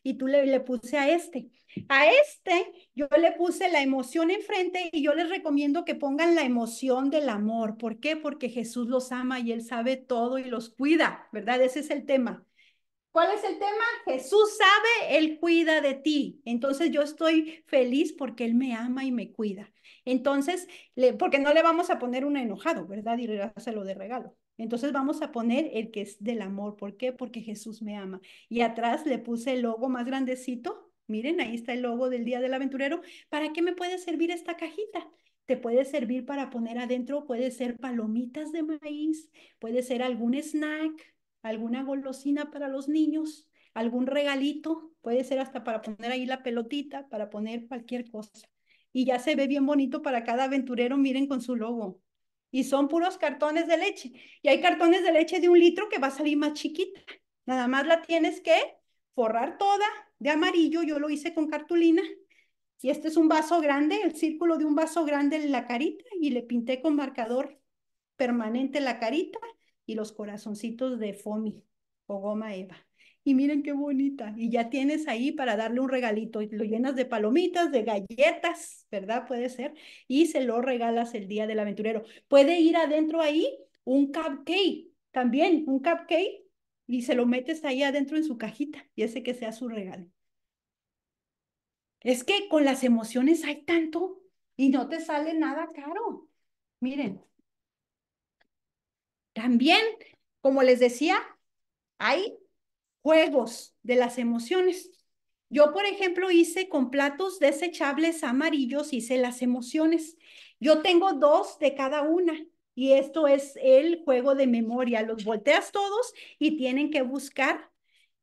y tú le, le puse a este. A este yo le puse la emoción enfrente y yo les recomiendo que pongan la emoción del amor. ¿Por qué? Porque Jesús los ama y Él sabe todo y los cuida, ¿verdad? Ese es el tema. ¿Cuál es el tema? Jesús sabe, Él cuida de ti. Entonces yo estoy feliz porque Él me ama y me cuida. Entonces, porque no le vamos a poner un enojado, ¿verdad? Y lo de regalo. Entonces vamos a poner el que es del amor. ¿Por qué? Porque Jesús me ama. Y atrás le puse el logo más grandecito. Miren, ahí está el logo del Día del Aventurero. ¿Para qué me puede servir esta cajita? Te puede servir para poner adentro, puede ser palomitas de maíz, puede ser algún snack, alguna golosina para los niños, algún regalito, puede ser hasta para poner ahí la pelotita, para poner cualquier cosa. Y ya se ve bien bonito para cada aventurero, miren con su logo. Y son puros cartones de leche. Y hay cartones de leche de un litro que va a salir más chiquita. Nada más la tienes que forrar toda de amarillo. Yo lo hice con cartulina. Si este es un vaso grande, el círculo de un vaso grande en la carita y le pinté con marcador permanente la carita y los corazoncitos de foamy o goma eva. Y miren qué bonita. Y ya tienes ahí para darle un regalito. Lo llenas de palomitas, de galletas, ¿verdad? Puede ser. Y se lo regalas el día del aventurero. Puede ir adentro ahí un cupcake, también un cupcake, y se lo metes ahí adentro en su cajita. Y ese que sea su regalo. Es que con las emociones hay tanto y no te sale nada caro. Miren, también, como les decía, hay juegos de las emociones. Yo, por ejemplo, hice con platos desechables amarillos, hice las emociones. Yo tengo dos de cada una y esto es el juego de memoria. Los volteas todos y tienen que buscar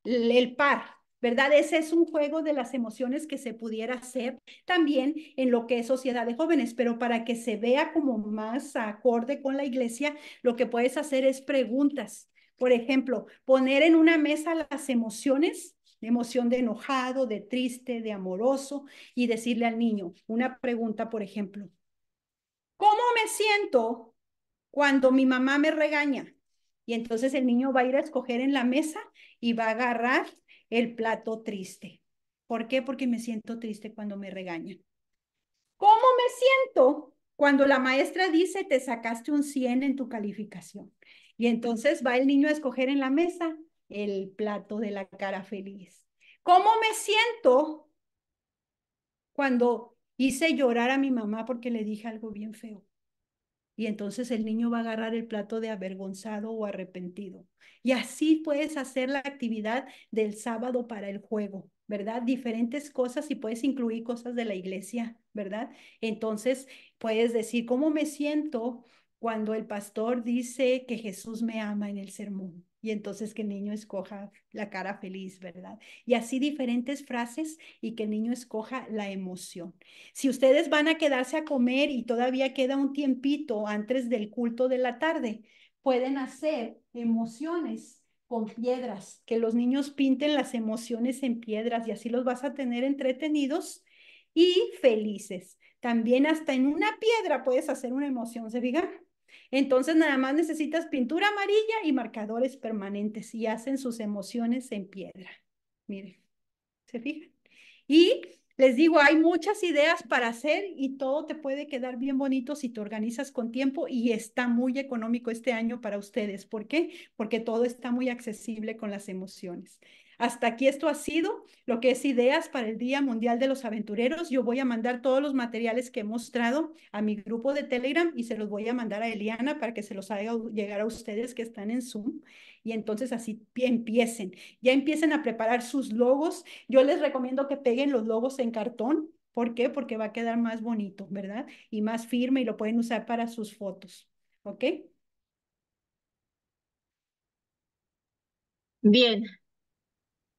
el par, ¿verdad? Ese es un juego de las emociones que se pudiera hacer también en lo que es sociedad de jóvenes, pero para que se vea como más acorde con la iglesia, lo que puedes hacer es preguntas. Por ejemplo, poner en una mesa las emociones, emoción de enojado, de triste, de amoroso, y decirle al niño una pregunta, por ejemplo, ¿cómo me siento cuando mi mamá me regaña? Y entonces el niño va a ir a escoger en la mesa y va a agarrar el plato triste. ¿Por qué? Porque me siento triste cuando me regañan. ¿Cómo me siento cuando la maestra dice te sacaste un 100 en tu calificación? Y entonces va el niño a escoger en la mesa el plato de la cara feliz. ¿Cómo me siento cuando hice llorar a mi mamá porque le dije algo bien feo? Y entonces el niño va a agarrar el plato de avergonzado o arrepentido. Y así puedes hacer la actividad del sábado para el juego, ¿verdad? Diferentes cosas y puedes incluir cosas de la iglesia, ¿verdad? Entonces puedes decir, ¿cómo me siento cuando el pastor dice que Jesús me ama en el sermón? y entonces que el niño escoja la cara feliz, ¿verdad? Y así diferentes frases y que el niño escoja la emoción. Si ustedes van a quedarse a comer y todavía queda un tiempito antes del culto de la tarde, pueden hacer emociones con piedras, que los niños pinten las emociones en piedras y así los vas a tener entretenidos y felices. También hasta en una piedra puedes hacer una emoción, ¿se fijan? Entonces nada más necesitas pintura amarilla y marcadores permanentes y hacen sus emociones en piedra. Miren, ¿se fijan? Y les digo, hay muchas ideas para hacer y todo te puede quedar bien bonito si te organizas con tiempo y está muy económico este año para ustedes. ¿Por qué? Porque todo está muy accesible con las emociones. Hasta aquí esto ha sido lo que es ideas para el Día Mundial de los Aventureros. Yo voy a mandar todos los materiales que he mostrado a mi grupo de Telegram y se los voy a mandar a Eliana para que se los haga llegar a ustedes que están en Zoom. Y entonces así empiecen. Ya empiecen a preparar sus logos. Yo les recomiendo que peguen los logos en cartón. ¿Por qué? Porque va a quedar más bonito, ¿verdad? Y más firme y lo pueden usar para sus fotos. ¿Ok? Bien,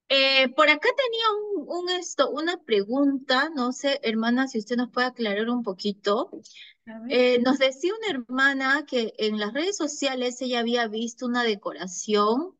eh, por acá tenía un, esto, una pregunta, no sé, hermana, si usted nos puede aclarar un poquito. Eh, nos decía una hermana que en las redes sociales ella había visto una decoración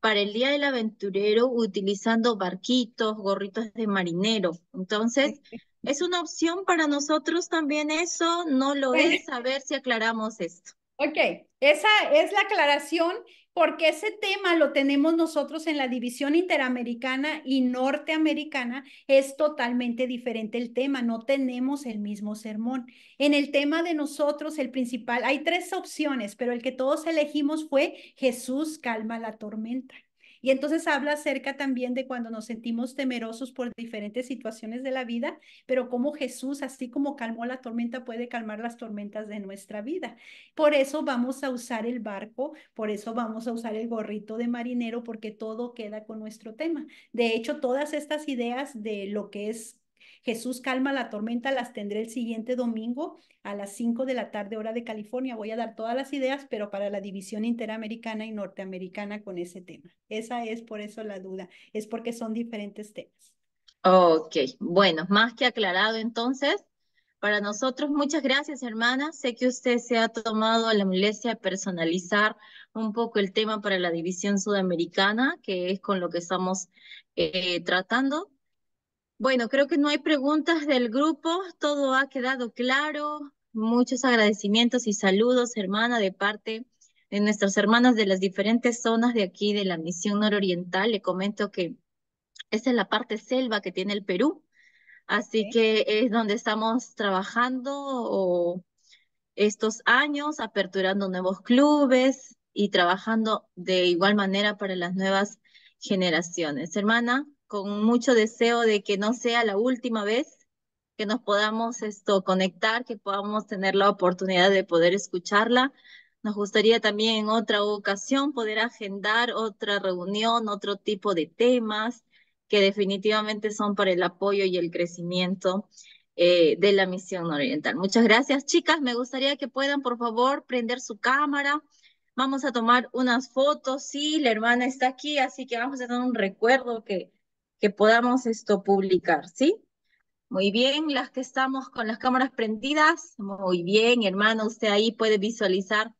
para el Día del Aventurero utilizando barquitos, gorritos de marinero. Entonces, ¿es una opción para nosotros también eso? ¿No lo es? A ver si aclaramos esto. Ok, esa es la aclaración porque ese tema lo tenemos nosotros en la división interamericana y norteamericana, es totalmente diferente el tema, no tenemos el mismo sermón. En el tema de nosotros, el principal, hay tres opciones, pero el que todos elegimos fue Jesús calma la tormenta. Y entonces habla acerca también de cuando nos sentimos temerosos por diferentes situaciones de la vida, pero cómo Jesús, así como calmó la tormenta, puede calmar las tormentas de nuestra vida. Por eso vamos a usar el barco, por eso vamos a usar el gorrito de marinero, porque todo queda con nuestro tema. De hecho, todas estas ideas de lo que es Jesús calma la tormenta, las tendré el siguiente domingo a las 5 de la tarde hora de California. Voy a dar todas las ideas, pero para la división interamericana y norteamericana con ese tema. Esa es por eso la duda, es porque son diferentes temas. Ok, bueno, más que aclarado entonces. para nosotros. Muchas gracias, hermana. Sé que usted se ha tomado la molestia de personalizar un poco el tema para la división sudamericana, que es con lo que estamos eh, tratando. Bueno, creo que no hay preguntas del grupo, todo ha quedado claro. Muchos agradecimientos y saludos, hermana, de parte de nuestras hermanas de las diferentes zonas de aquí de la misión nororiental. Le comento que esta es la parte selva que tiene el Perú, así que es donde estamos trabajando estos años, aperturando nuevos clubes y trabajando de igual manera para las nuevas generaciones. Hermana, con mucho deseo de que no sea la última vez que nos podamos esto conectar, que podamos tener la oportunidad de poder escucharla. Nos gustaría también en otra ocasión poder agendar otra reunión, otro tipo de temas que definitivamente son para el apoyo y el crecimiento eh, de la misión oriental. Muchas gracias, chicas. Me gustaría que puedan, por favor, prender su cámara. Vamos a tomar unas fotos. Sí, la hermana está aquí, así que vamos a tener un recuerdo que, que podamos esto publicar, ¿sí? Muy bien, las que estamos con las cámaras prendidas. Muy bien, hermano, usted ahí puede visualizar